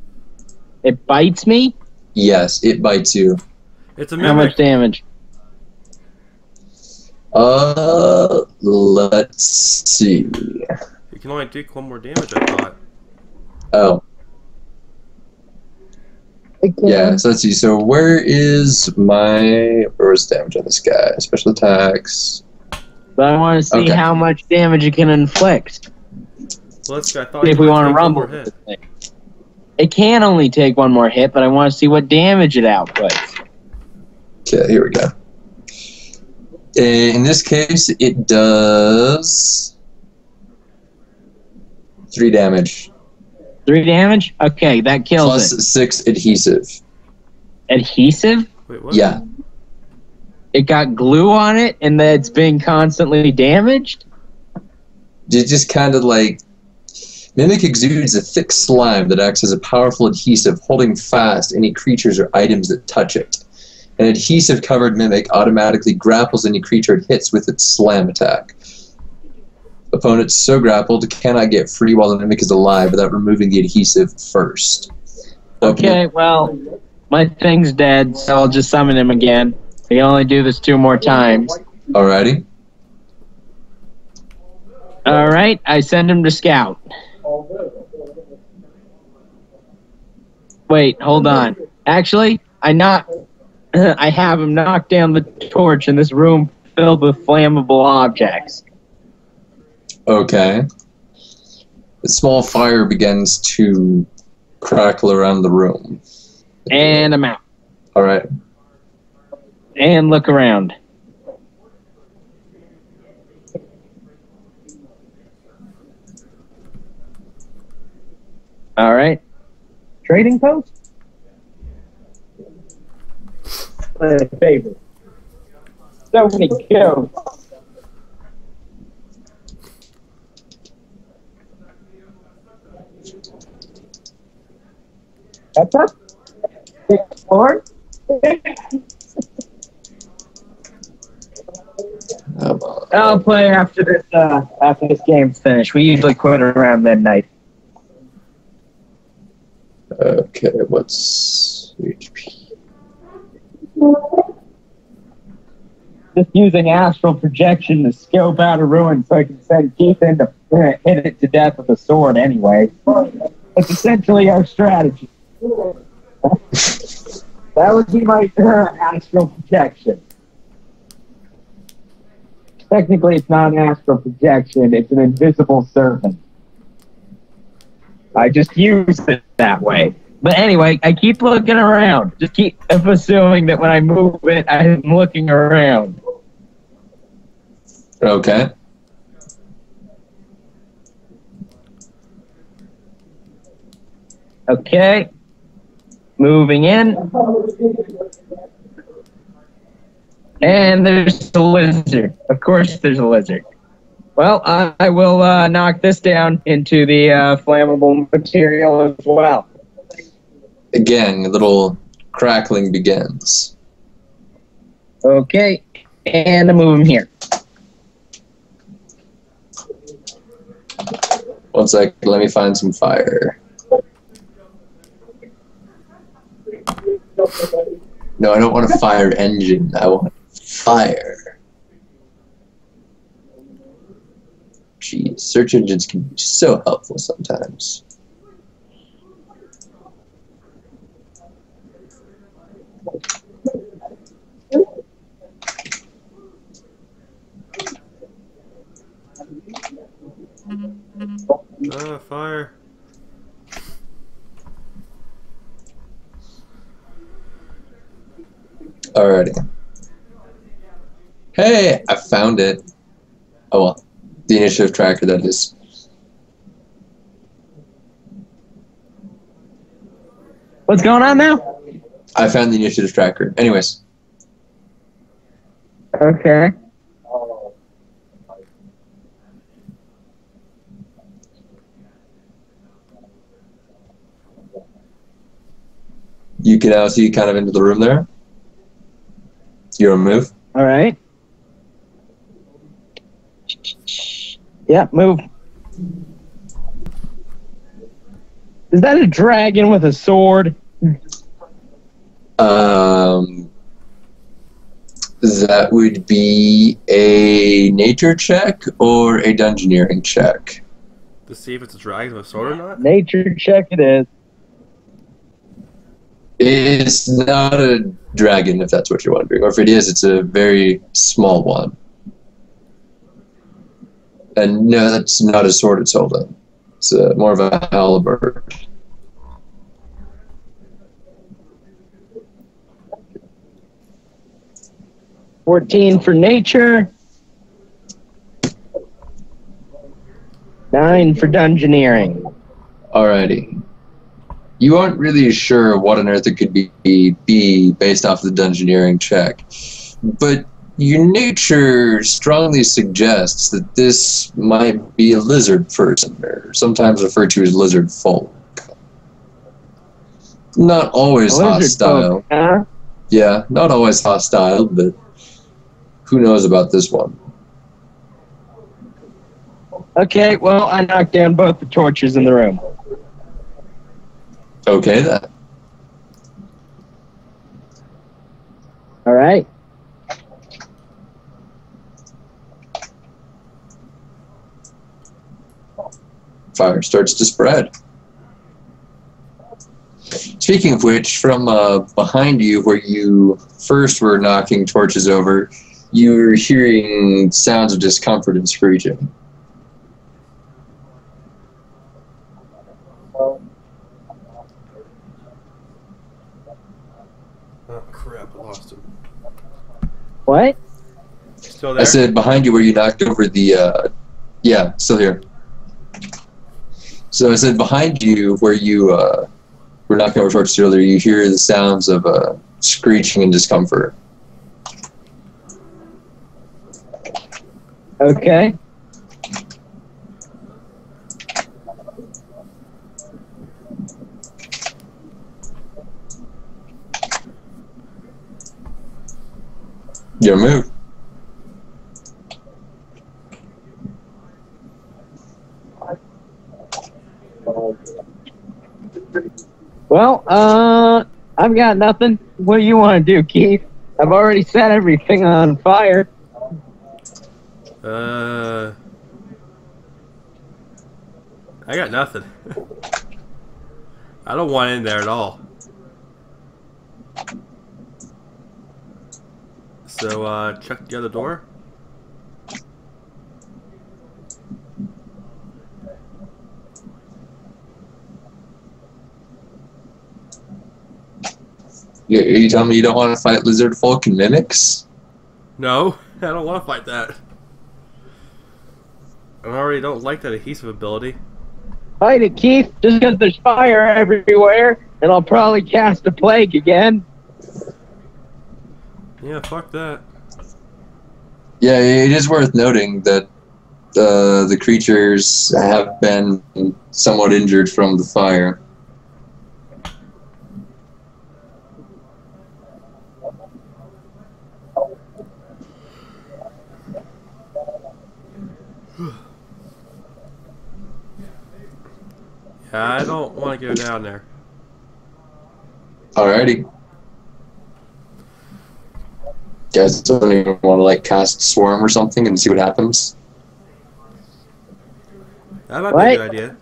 [SPEAKER 1] It bites me?
[SPEAKER 2] Yes, it bites you.
[SPEAKER 3] It's a
[SPEAKER 1] How much damage?
[SPEAKER 2] Uh, let's see.
[SPEAKER 3] You can only take one more damage, I thought.
[SPEAKER 2] Oh, yeah. So let's see. So where is my where was damage on this guy? Special attacks.
[SPEAKER 1] But I want to see
[SPEAKER 2] Okay.
[SPEAKER 1] how much damage it can inflict.
[SPEAKER 3] Well, let's go. I thought
[SPEAKER 1] See if we want to
[SPEAKER 3] take one
[SPEAKER 1] rumble.
[SPEAKER 3] more hit.
[SPEAKER 1] this thing. It can only take one more hit, but I want to see what damage it outputs.
[SPEAKER 2] Okay, here we go. In this case, it does three damage
[SPEAKER 1] Three damage? Okay, that kills
[SPEAKER 2] plus
[SPEAKER 1] it.
[SPEAKER 2] six adhesive.
[SPEAKER 1] Adhesive?
[SPEAKER 3] Wait, what?
[SPEAKER 2] Yeah,
[SPEAKER 1] It got glue on it and that it's being constantly damaged?
[SPEAKER 2] it just kind of like mimic exudes a thick slime that acts as a powerful adhesive, holding fast any creatures or items that touch it. An adhesive covered mimic automatically grapples any creature it hits with its slam attack. Opponents so grappled cannot get free while the mimic is alive without removing the adhesive first. Open
[SPEAKER 1] Okay, well, my thing's dead, so I'll just summon him again. We can only do this two more times.
[SPEAKER 2] Alrighty.
[SPEAKER 1] Alright, I send him to scout. Wait, hold on. Actually, I not I have him knock down the torch in this room filled with flammable objects.
[SPEAKER 2] Okay. A small fire begins to crackle around the room.
[SPEAKER 1] And I'm out.
[SPEAKER 2] Alright.
[SPEAKER 1] And look around. Alright. Trading post? My favorite. So many kills. That's up.
[SPEAKER 2] On.
[SPEAKER 1] I'll play after this. Uh, after this game's finished. We usually quit around midnight.
[SPEAKER 2] Okay, what's HP?
[SPEAKER 1] Just using astral projection to scope out a ruin so I can send Keith in to uh, hit it to death with a sword. Anyway, that's essentially our strategy. that would be my uh, astral projection. Technically, it's not an astral projection; it's an invisible servant. I just use it that way. But anyway, I keep looking around. Just keep assuming that when I move it, I'm looking around.
[SPEAKER 2] Okay.
[SPEAKER 1] Okay. Moving in. And there's a lizard. Of course, there's a lizard. Well, I, I will uh, knock this down into the uh, flammable material as well.
[SPEAKER 2] Again, a little crackling begins.
[SPEAKER 1] Okay. And I move him here.
[SPEAKER 2] One sec, let me find some fire. No, I don't want a fire engine. I want fire. Jeez, search engines can be so helpful sometimes.
[SPEAKER 3] Ah, fire.
[SPEAKER 2] Alrighty. Hey, I found it. Oh well, the initiative tracker that is.
[SPEAKER 1] What's going on now?
[SPEAKER 2] I found the initiative tracker. Anyways,
[SPEAKER 1] Okay.
[SPEAKER 2] you can now see kind of into the room there. Hero move.
[SPEAKER 1] All right. Yeah, move. Is that a dragon with a sword?
[SPEAKER 2] Um, that would be a nature check or a dungeoneering check.
[SPEAKER 3] To see if it's a dragon with a sword or not?
[SPEAKER 1] Nature check it is.
[SPEAKER 2] It's not a dragon, if that's what you're wondering. Or if it is, it's a very small one. And no, that's not a sword it's holding. It's uh more of a halberd.
[SPEAKER 1] Fourteen for nature. Nine for dungeoneering.
[SPEAKER 2] Alrighty. You aren't really sure what on earth it could be, be based off the dungeoneering check, but your nature strongly suggests that this might be a lizard person, or sometimes referred to as lizard folk. Not always
[SPEAKER 1] Lizard
[SPEAKER 2] hostile.
[SPEAKER 1] folk, huh?
[SPEAKER 2] Yeah, not always hostile, but who knows about this one?
[SPEAKER 1] Okay, well, I knocked down both the torches in the room.
[SPEAKER 2] Okay, then.
[SPEAKER 1] All right.
[SPEAKER 2] Fire starts to spread. Speaking of which, from uh, behind you, where you first were knocking torches over, you're hearing sounds of discomfort and screeching.
[SPEAKER 3] Oh crap, I lost him.
[SPEAKER 1] What?
[SPEAKER 3] Still there?
[SPEAKER 2] I said behind you, where you knocked over the. Uh, yeah, still here. So I said behind you, where you uh, were knocking over torches earlier, you hear the sounds of uh, screeching and discomfort.
[SPEAKER 1] Okay.
[SPEAKER 2] Your move.
[SPEAKER 1] Well, uh, I've got nothing. What do you want to do, Keith? I've already set everything on fire.
[SPEAKER 3] Uh, I got nothing. I don't want in there at all. So, uh, check the other door.
[SPEAKER 2] You, you telling me you don't want to fight lizard folk and mimics?
[SPEAKER 3] No, I don't want to fight that. I already don't like that adhesive ability.
[SPEAKER 1] Fight it, Keith, just because there's fire everywhere, and I'll probably cast a plague again.
[SPEAKER 3] Yeah, fuck that.
[SPEAKER 2] Yeah, it is worth noting that uh, the creatures have been somewhat injured from the fire.
[SPEAKER 3] I don't want to go down there.
[SPEAKER 2] Alrighty. Guys, don't even want to like cast swarm or something and see what happens.
[SPEAKER 3] That might be
[SPEAKER 1] What?
[SPEAKER 3] a good idea.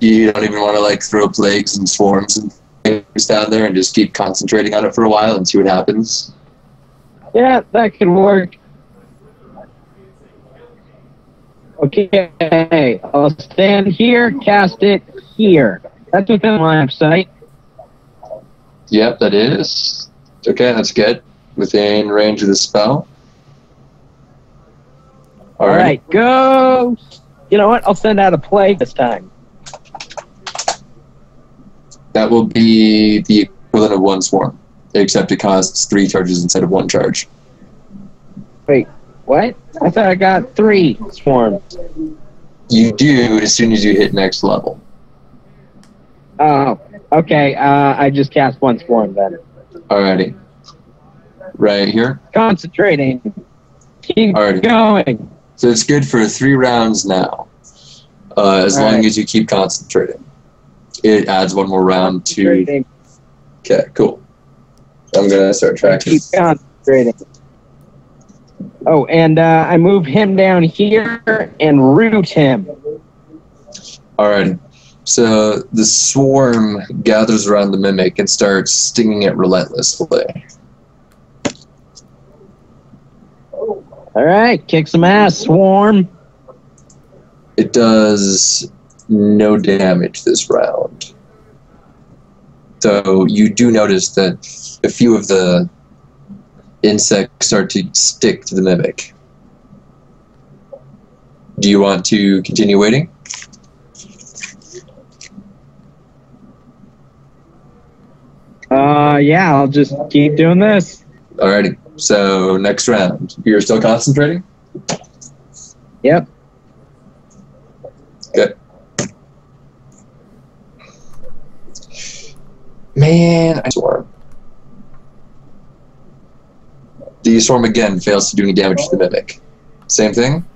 [SPEAKER 2] You don't even want to like throw plagues and swarms and things down there and just keep concentrating on it for a while and see what happens.
[SPEAKER 1] Yeah, that could work. Okay, I'll stand here, cast it here. That's within line of sight.
[SPEAKER 2] Yep, that is. Okay, that's good. Within range of the spell.
[SPEAKER 1] All
[SPEAKER 2] Alright.
[SPEAKER 1] right, go. You know what? I'll send out a plague this time.
[SPEAKER 2] That will be the equivalent of one swarm, except it costs three charges instead of one charge.
[SPEAKER 1] What? I thought I got three swarms.
[SPEAKER 2] You do as soon as you hit next level.
[SPEAKER 1] Oh, okay. Uh, I just cast one swarm then.
[SPEAKER 2] Alrighty. right here.
[SPEAKER 1] Concentrating. Keep
[SPEAKER 2] Alrighty.
[SPEAKER 1] going.
[SPEAKER 2] So it's good for three rounds now, uh, as long
[SPEAKER 1] Alright.
[SPEAKER 2] as you keep concentrating. It adds one more round to. Okay, cool. I'm gonna start tracking.
[SPEAKER 1] Keep concentrating. Oh, and uh, I move him down here and root him.
[SPEAKER 2] All right. So the swarm gathers around the mimic and starts stinging it relentlessly.
[SPEAKER 1] All right, kick some ass, swarm.
[SPEAKER 2] It does no damage this round. Though you do notice that a few of the insects start to stick to the mimic. Do you want to continue waiting?
[SPEAKER 1] Uh, yeah, I'll just keep doing this.
[SPEAKER 2] Alrighty. So next round. You're still concentrating?
[SPEAKER 1] Yep.
[SPEAKER 2] Good. Man, I swarm. The swarm again fails to do any damage to the mimic. Same thing?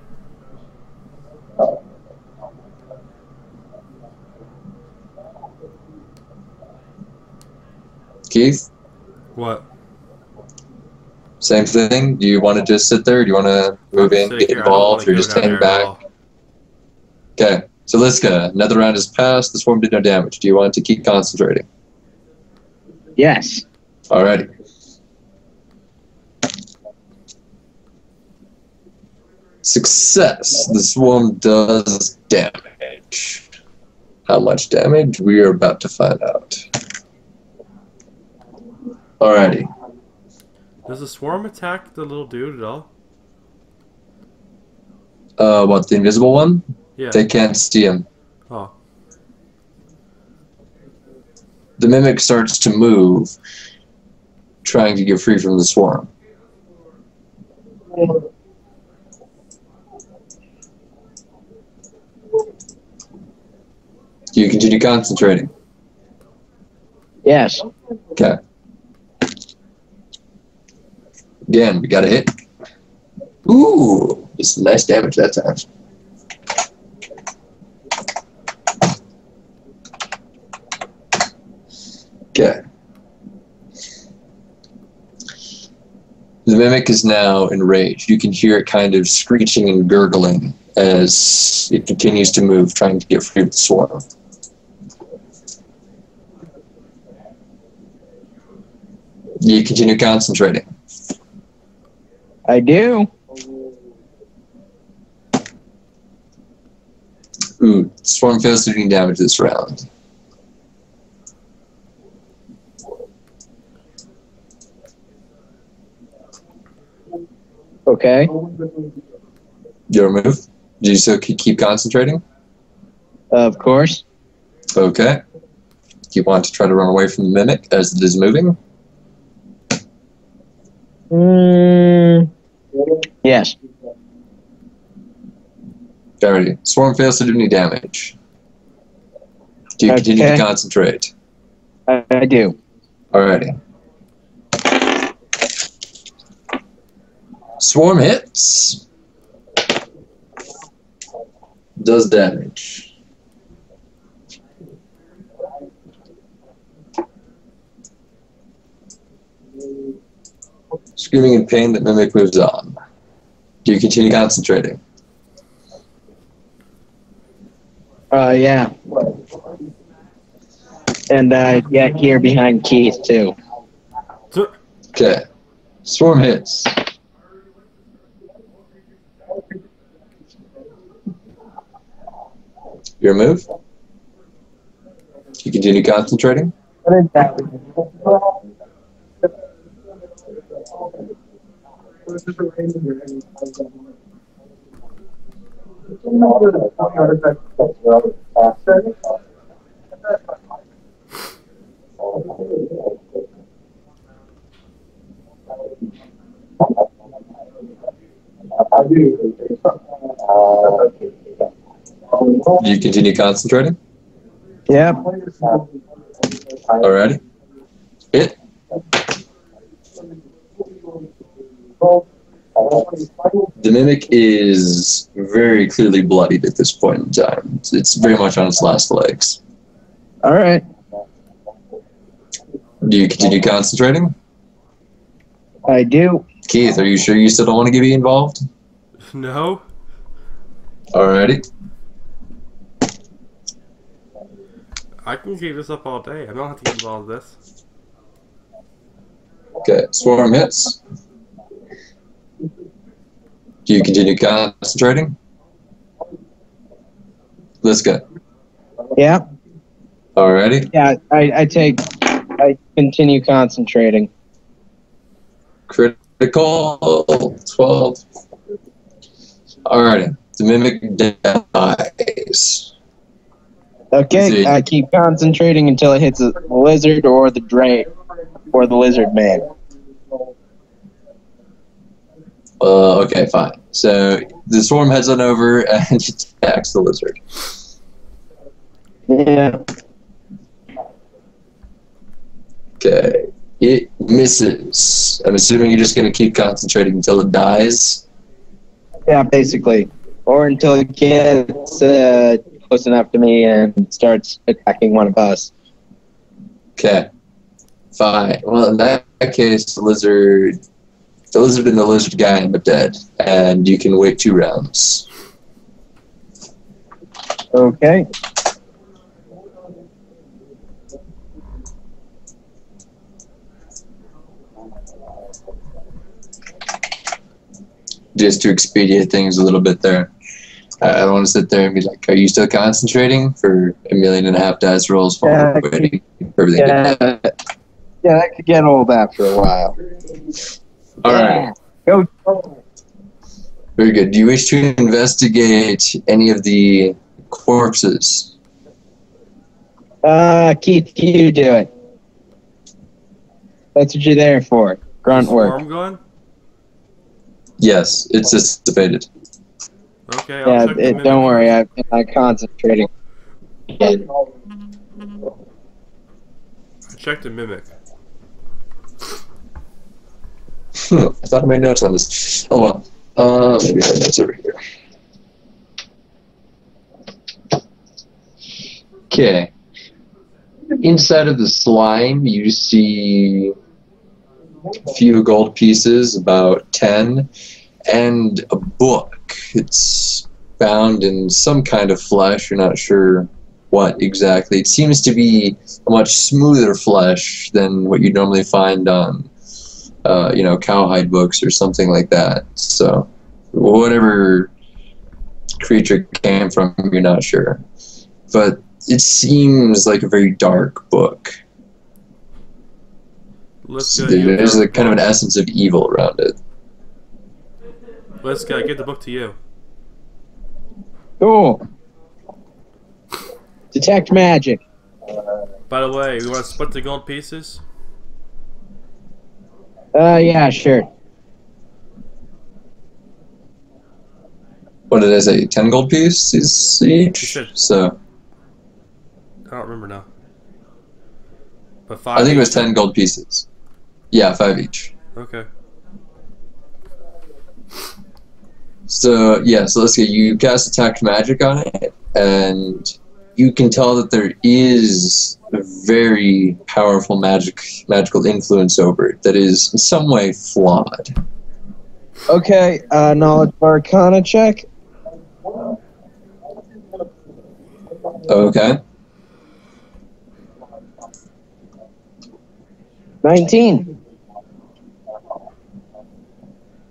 [SPEAKER 2] Keith,
[SPEAKER 3] What?
[SPEAKER 2] same thing? Do you want to just sit there? Or do you want to move in, get
[SPEAKER 3] here, I don't
[SPEAKER 2] involved, or just hang back? Okay, so Liska, another round has passed. The swarm did no damage. Do you want to keep concentrating?
[SPEAKER 1] Yes.
[SPEAKER 2] Alrighty. Success. The swarm does damage. How much damage? We are about to find out. Alrighty.
[SPEAKER 3] Does the swarm attack the little dude at all?
[SPEAKER 2] Uh, what, the invisible one?
[SPEAKER 3] Yeah.
[SPEAKER 2] They can't see him.
[SPEAKER 3] Oh.
[SPEAKER 2] The mimic starts to move, trying to get free from the swarm. Do you continue concentrating?
[SPEAKER 1] Yes.
[SPEAKER 2] Okay. Again, we got a hit. Ooh, just nice damage that time. Okay. The mimic is now enraged. You can hear it kind of screeching and gurgling as it continues to move, trying to get free of the swarm. You continue concentrating.
[SPEAKER 1] I do.
[SPEAKER 2] Ooh, Swarm fails to do any damage this round.
[SPEAKER 1] Okay.
[SPEAKER 2] Your move. Do you still keep concentrating?
[SPEAKER 1] Of course.
[SPEAKER 2] Okay. Do you want to try to run away from the mimic as it is moving?
[SPEAKER 1] Mm, yes.
[SPEAKER 2] Alrighty. Swarm fails to do any damage. Do you continue to concentrate?
[SPEAKER 1] I, I do.
[SPEAKER 2] Alrighty. Swarm hits. Does damage. Screaming in pain, that mimic moves on. Do you continue concentrating?
[SPEAKER 1] Uh, yeah. And uh, get here behind Keith too.
[SPEAKER 2] Okay. Swarm hits. Your move? You continue concentrating? Do you continue concentrating?
[SPEAKER 1] Yep.
[SPEAKER 2] Alrighty. Hit. The mimic is very clearly bloodied at this point in time. It's- It's very much on its last legs.
[SPEAKER 1] All right.
[SPEAKER 2] Do you continue concentrating?
[SPEAKER 1] I do.
[SPEAKER 2] Keith, are you sure you still don't want to get involved?
[SPEAKER 3] No?
[SPEAKER 2] Alrighty.
[SPEAKER 3] I can keep this up all day. I don't have to get involved with this.
[SPEAKER 2] Okay, swarm hits. Do you continue concentrating? Let's go.
[SPEAKER 1] Yeah.
[SPEAKER 2] Alrighty.
[SPEAKER 1] Yeah. I, I take. I continue concentrating.
[SPEAKER 2] Critical 12. Alrighty. The mimic dies.
[SPEAKER 1] Okay. I keep concentrating until it hits a lizard or the drain or the lizard man.
[SPEAKER 2] Uh, okay, fine. So the swarm heads on over and attacks the lizard.
[SPEAKER 1] Yeah.
[SPEAKER 2] Okay. It misses. I'm assuming you're just going to keep concentrating until it dies.
[SPEAKER 1] Yeah. Basically, or until it gets uh, close enough to me and starts attacking one of us.
[SPEAKER 2] Okay. Fine. Well, in that case, the lizard, the lizard and the lizard guy end up dead, and you can wait two rounds.
[SPEAKER 1] Okay.
[SPEAKER 2] Just to expedite things a little bit there. I I don't want to sit there and be like, "Are you still concentrating?" For a million and a half dice rolls while
[SPEAKER 1] Yeah,
[SPEAKER 2] waiting for everything.
[SPEAKER 1] Yeah. Yeah, that could get old after a while.
[SPEAKER 2] All right.
[SPEAKER 1] Go.
[SPEAKER 2] Very good. Do you wish to investigate any of the corpses?
[SPEAKER 1] Uh, Keith, you do it. That's what you're there for. Grunt work.
[SPEAKER 3] Swarm going?
[SPEAKER 2] Yes, it's dissipated.
[SPEAKER 3] Okay, I'll
[SPEAKER 1] Yeah, it, don't worry. I, I'm concentrating.
[SPEAKER 3] I checked a mimic.
[SPEAKER 2] I thought I made notes on this. Oh well. Uh, maybe I have notes over here. Okay. Inside of the slime, you see a few gold pieces, about 10, and a book. It's bound in some kind of flesh. You're not sure what exactly. It seems to be a much smoother flesh than what you normally find on uh, you know, cowhide books or something like that. So, whatever creature came from, you're not sure. But it seems like a very dark book.
[SPEAKER 3] Let's
[SPEAKER 2] So
[SPEAKER 3] go. you
[SPEAKER 2] there's a kind of an essence of evil around it.
[SPEAKER 3] Let's go. Get the book to you.
[SPEAKER 1] Cool. Detect magic.
[SPEAKER 3] By the way, we want to split the gold pieces?
[SPEAKER 1] Uh, yeah, sure.
[SPEAKER 2] What did I say? 10 gold pieces each?
[SPEAKER 3] You said-
[SPEAKER 2] So,
[SPEAKER 3] I don't remember now. But five.
[SPEAKER 2] I think it was 10 gold pieces. Yeah, 5 each.
[SPEAKER 3] Okay.
[SPEAKER 2] So yeah, so let's get you cast detect magic on it, and you can tell that there is a very powerful magic magical influence over it that is in some way flawed.
[SPEAKER 1] Okay, uh, knowledge arcana check.
[SPEAKER 2] Okay.
[SPEAKER 1] 19.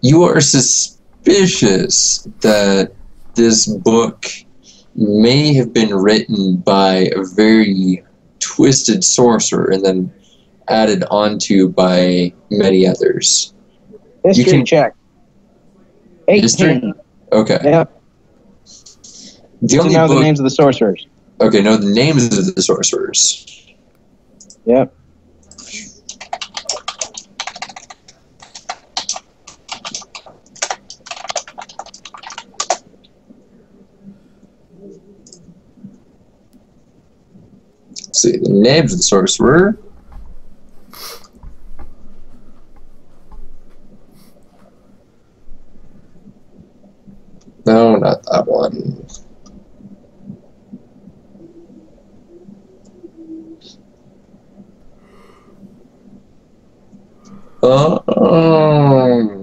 [SPEAKER 2] You are suspicious that this book may have been written by a very twisted sorcerer and then added onto by many others.
[SPEAKER 1] History
[SPEAKER 2] can-
[SPEAKER 1] check. 18.
[SPEAKER 2] History? Okay.
[SPEAKER 1] Yep.
[SPEAKER 2] The only
[SPEAKER 1] know the names of the sorcerers.
[SPEAKER 2] Okay, know the names of the sorcerers.
[SPEAKER 1] Yep.
[SPEAKER 2] see the name of the sorcerer. No, not that one. Oh.
[SPEAKER 1] Um.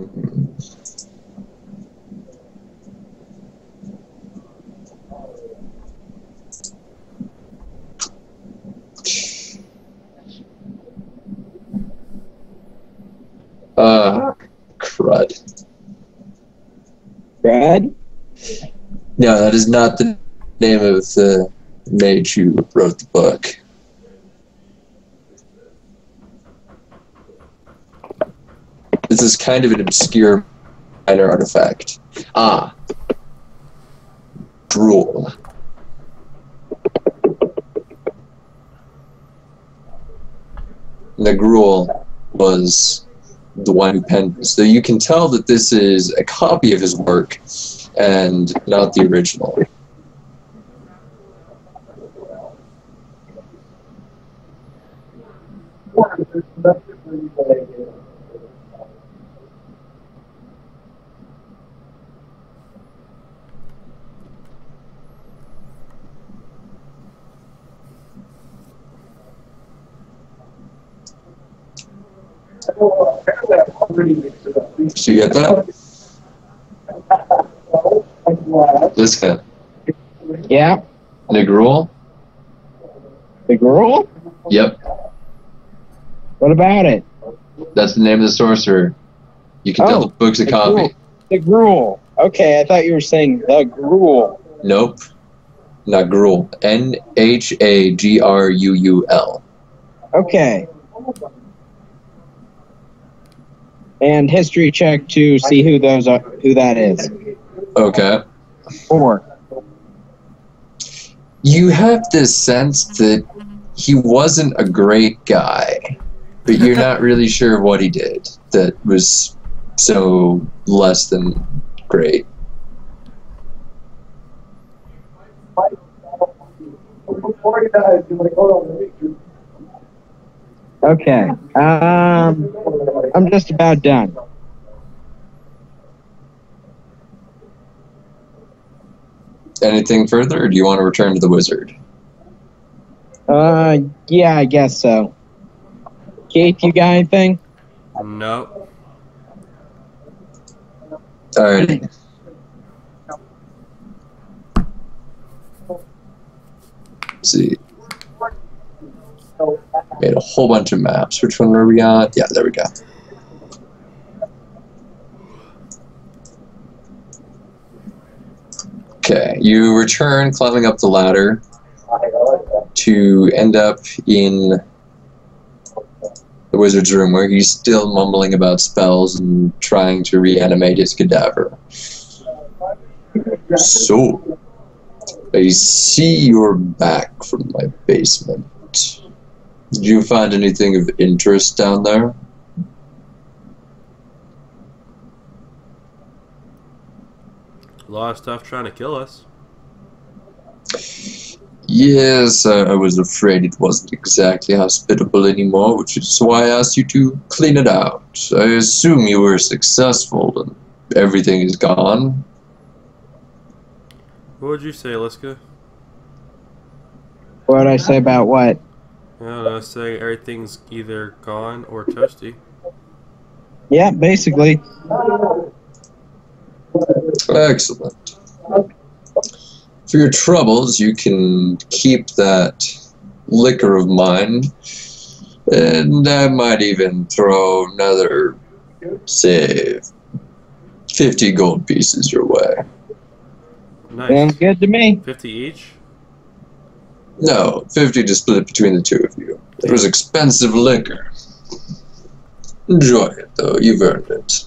[SPEAKER 2] No, that is not the name of the mage who wrote the book. This is kind of an obscure minor artifact. Ah. Drool. Nhagruul was the one who penned this. So you can tell that this is a copy of his work and not the original. Did you get that?
[SPEAKER 1] Yeah.
[SPEAKER 2] Nhagruul?
[SPEAKER 1] The gruel?
[SPEAKER 2] Yep.
[SPEAKER 1] What about it?
[SPEAKER 2] That's the name of the sorcerer. You can tell
[SPEAKER 1] Oh,
[SPEAKER 2] the book's a
[SPEAKER 1] the
[SPEAKER 2] copy.
[SPEAKER 1] gruel. The gruel. Okay, I thought you were saying the gruel.
[SPEAKER 2] Nope. Not gruel. N H A G R U U L.
[SPEAKER 1] Okay. And history check to see who those are, who that is.
[SPEAKER 2] Okay.
[SPEAKER 1] Four.
[SPEAKER 2] You have this sense that he wasn't a great guy, but you're not really sure what he did that was so less than great.
[SPEAKER 1] Okay. Um, I'm just about done.
[SPEAKER 2] Anything further, or do you want to return to the wizard?
[SPEAKER 1] Uh, yeah, I guess so. Keith, you got anything?
[SPEAKER 3] No.
[SPEAKER 2] Alrighty. Let's see. Made a whole bunch of maps. Which one are we on? Yeah, there we go. Okay, you return climbing up the ladder to end up in the wizard's room where he's still mumbling about spells and trying to reanimate his cadaver. So, I see you're back from my basement. Did you find anything of interest down there?
[SPEAKER 3] A lot of stuff trying to kill us.
[SPEAKER 2] Yes, I, I was afraid it wasn't exactly hospitable anymore, which is why I asked you to clean it out. I assume you were successful and everything is gone.
[SPEAKER 3] What would you say, Liska?
[SPEAKER 1] What would I say about what?
[SPEAKER 3] I don't know, saying everything's either gone or toasty.
[SPEAKER 1] Yeah, basically.
[SPEAKER 2] Excellent. For your troubles, you can keep that liquor of mine, and I might even throw another, say, 50 gold pieces your way.
[SPEAKER 3] Nice.
[SPEAKER 1] Sounds good to me.
[SPEAKER 3] 50 each?
[SPEAKER 2] No, 50 to split between the two of you. It was expensive liquor. Enjoy it, though. You've earned it.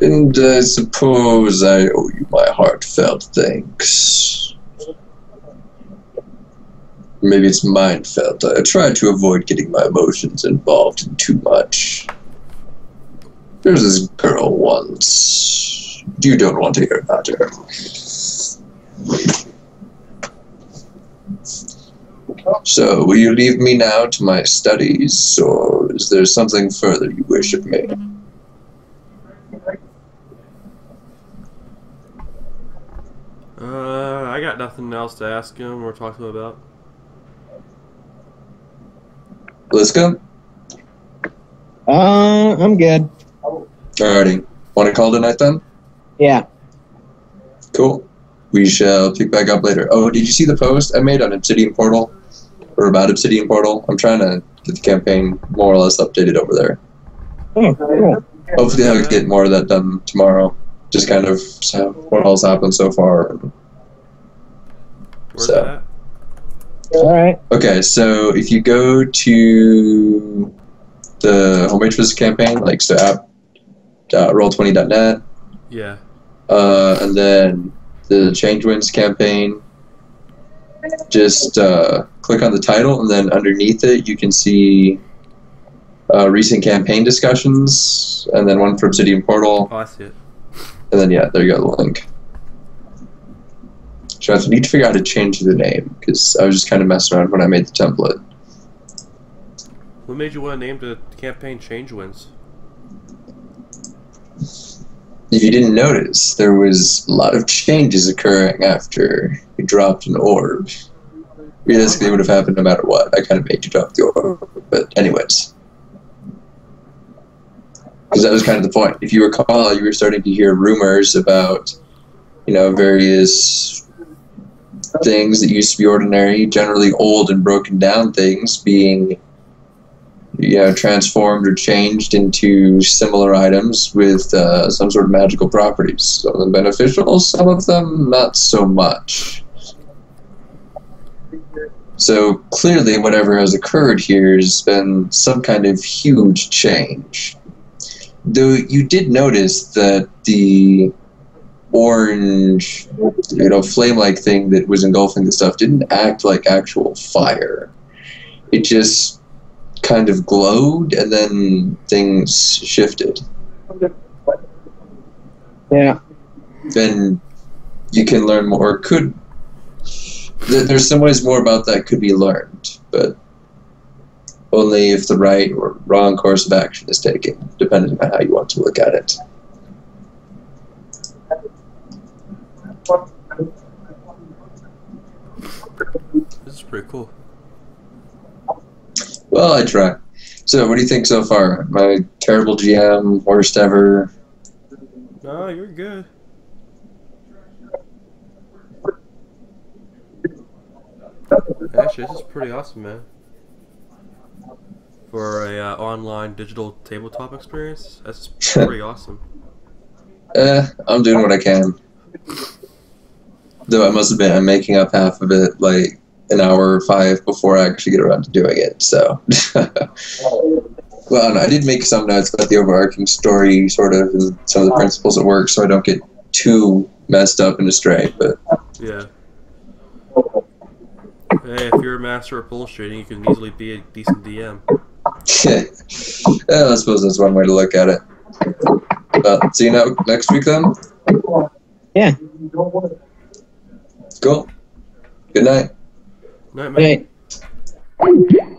[SPEAKER 2] And I suppose I owe you my heartfelt thanks. Maybe it's mind felt. I try to avoid getting my emotions involved in too much. There's this girl once. You don't want to hear about her. So, will you leave me now to my studies, or is there something further you wish of me?
[SPEAKER 3] Uh, I got nothing else to ask him or talk to him about.
[SPEAKER 2] Let's go.
[SPEAKER 1] Uh, I'm good.
[SPEAKER 2] Alrighty. Want to call tonight then?
[SPEAKER 1] Yeah.
[SPEAKER 2] Cool. We shall pick back up later. Oh, did you see the post I made on Obsidian Portal? Or about Obsidian Portal? I'm trying to get the campaign more or less updated over there.
[SPEAKER 1] Oh, cool.
[SPEAKER 2] Hopefully, I'll get more of that done tomorrow. Just kind of so what else happened so far.
[SPEAKER 3] Where's
[SPEAKER 2] So.
[SPEAKER 3] that?
[SPEAKER 1] All right.
[SPEAKER 2] Okay, so if you go to the homepage for this campaign, like so app uh, roll20.net,
[SPEAKER 3] Yeah.
[SPEAKER 2] uh, and then the Change Winds campaign, just uh, click on the title, and then underneath it, you can see uh, recent campaign discussions, and then one for Obsidian Portal,
[SPEAKER 3] Oh, I see it.
[SPEAKER 2] and then yeah, there you go, the link. So I need to figure out how to change the name because I was just kind of messing around when I made the template.
[SPEAKER 3] What made you want to name the campaign Change Winds?
[SPEAKER 2] If you didn't notice, there was a lot of changes occurring after you dropped an orb. Realistically, it would have happened no matter what. I kind of made you drop the orb, but anyways. Because that was kind of the point. If you recall, you were starting to hear rumors about, you know, various things that used to be ordinary, generally old and broken down things, being you know, transformed or changed into similar items with uh, some sort of magical properties. Some of them beneficial, some of them not so much. So clearly, whatever has occurred here has been some kind of huge change. Though you did notice that the orange, you know, flame-like thing that was engulfing the stuff didn't act like actual fire. It just kind of glowed and then things shifted.
[SPEAKER 1] Yeah.
[SPEAKER 2] Then you can learn more. Could th- there's some ways more about that could be learned, but only if the right or wrong course of action is taken, depending on how you want to look at it.
[SPEAKER 3] Pretty cool.
[SPEAKER 2] Well, I try. So, what do you think so far? My terrible GM, worst ever.
[SPEAKER 3] No, you're good. Actually, this is pretty awesome, man. For a uh, online digital tabletop experience, that's pretty awesome.
[SPEAKER 2] Eh, I'm doing what I can. Though I must admit, I'm making up half of it like an hour or five before I actually get around to doing it. So, well, no, I did make some notes about the overarching story, sort of, and some of the principles at work, so I don't get too messed up and astray. But
[SPEAKER 3] Yeah. Hey, if you're a master of bullshitting, you can easily be a decent DM.
[SPEAKER 2] yeah, I suppose that's one way to look at it. Well, see you now next week then.
[SPEAKER 1] Yeah.
[SPEAKER 2] Cool. Good night.
[SPEAKER 3] Night, man.
[SPEAKER 1] Hey.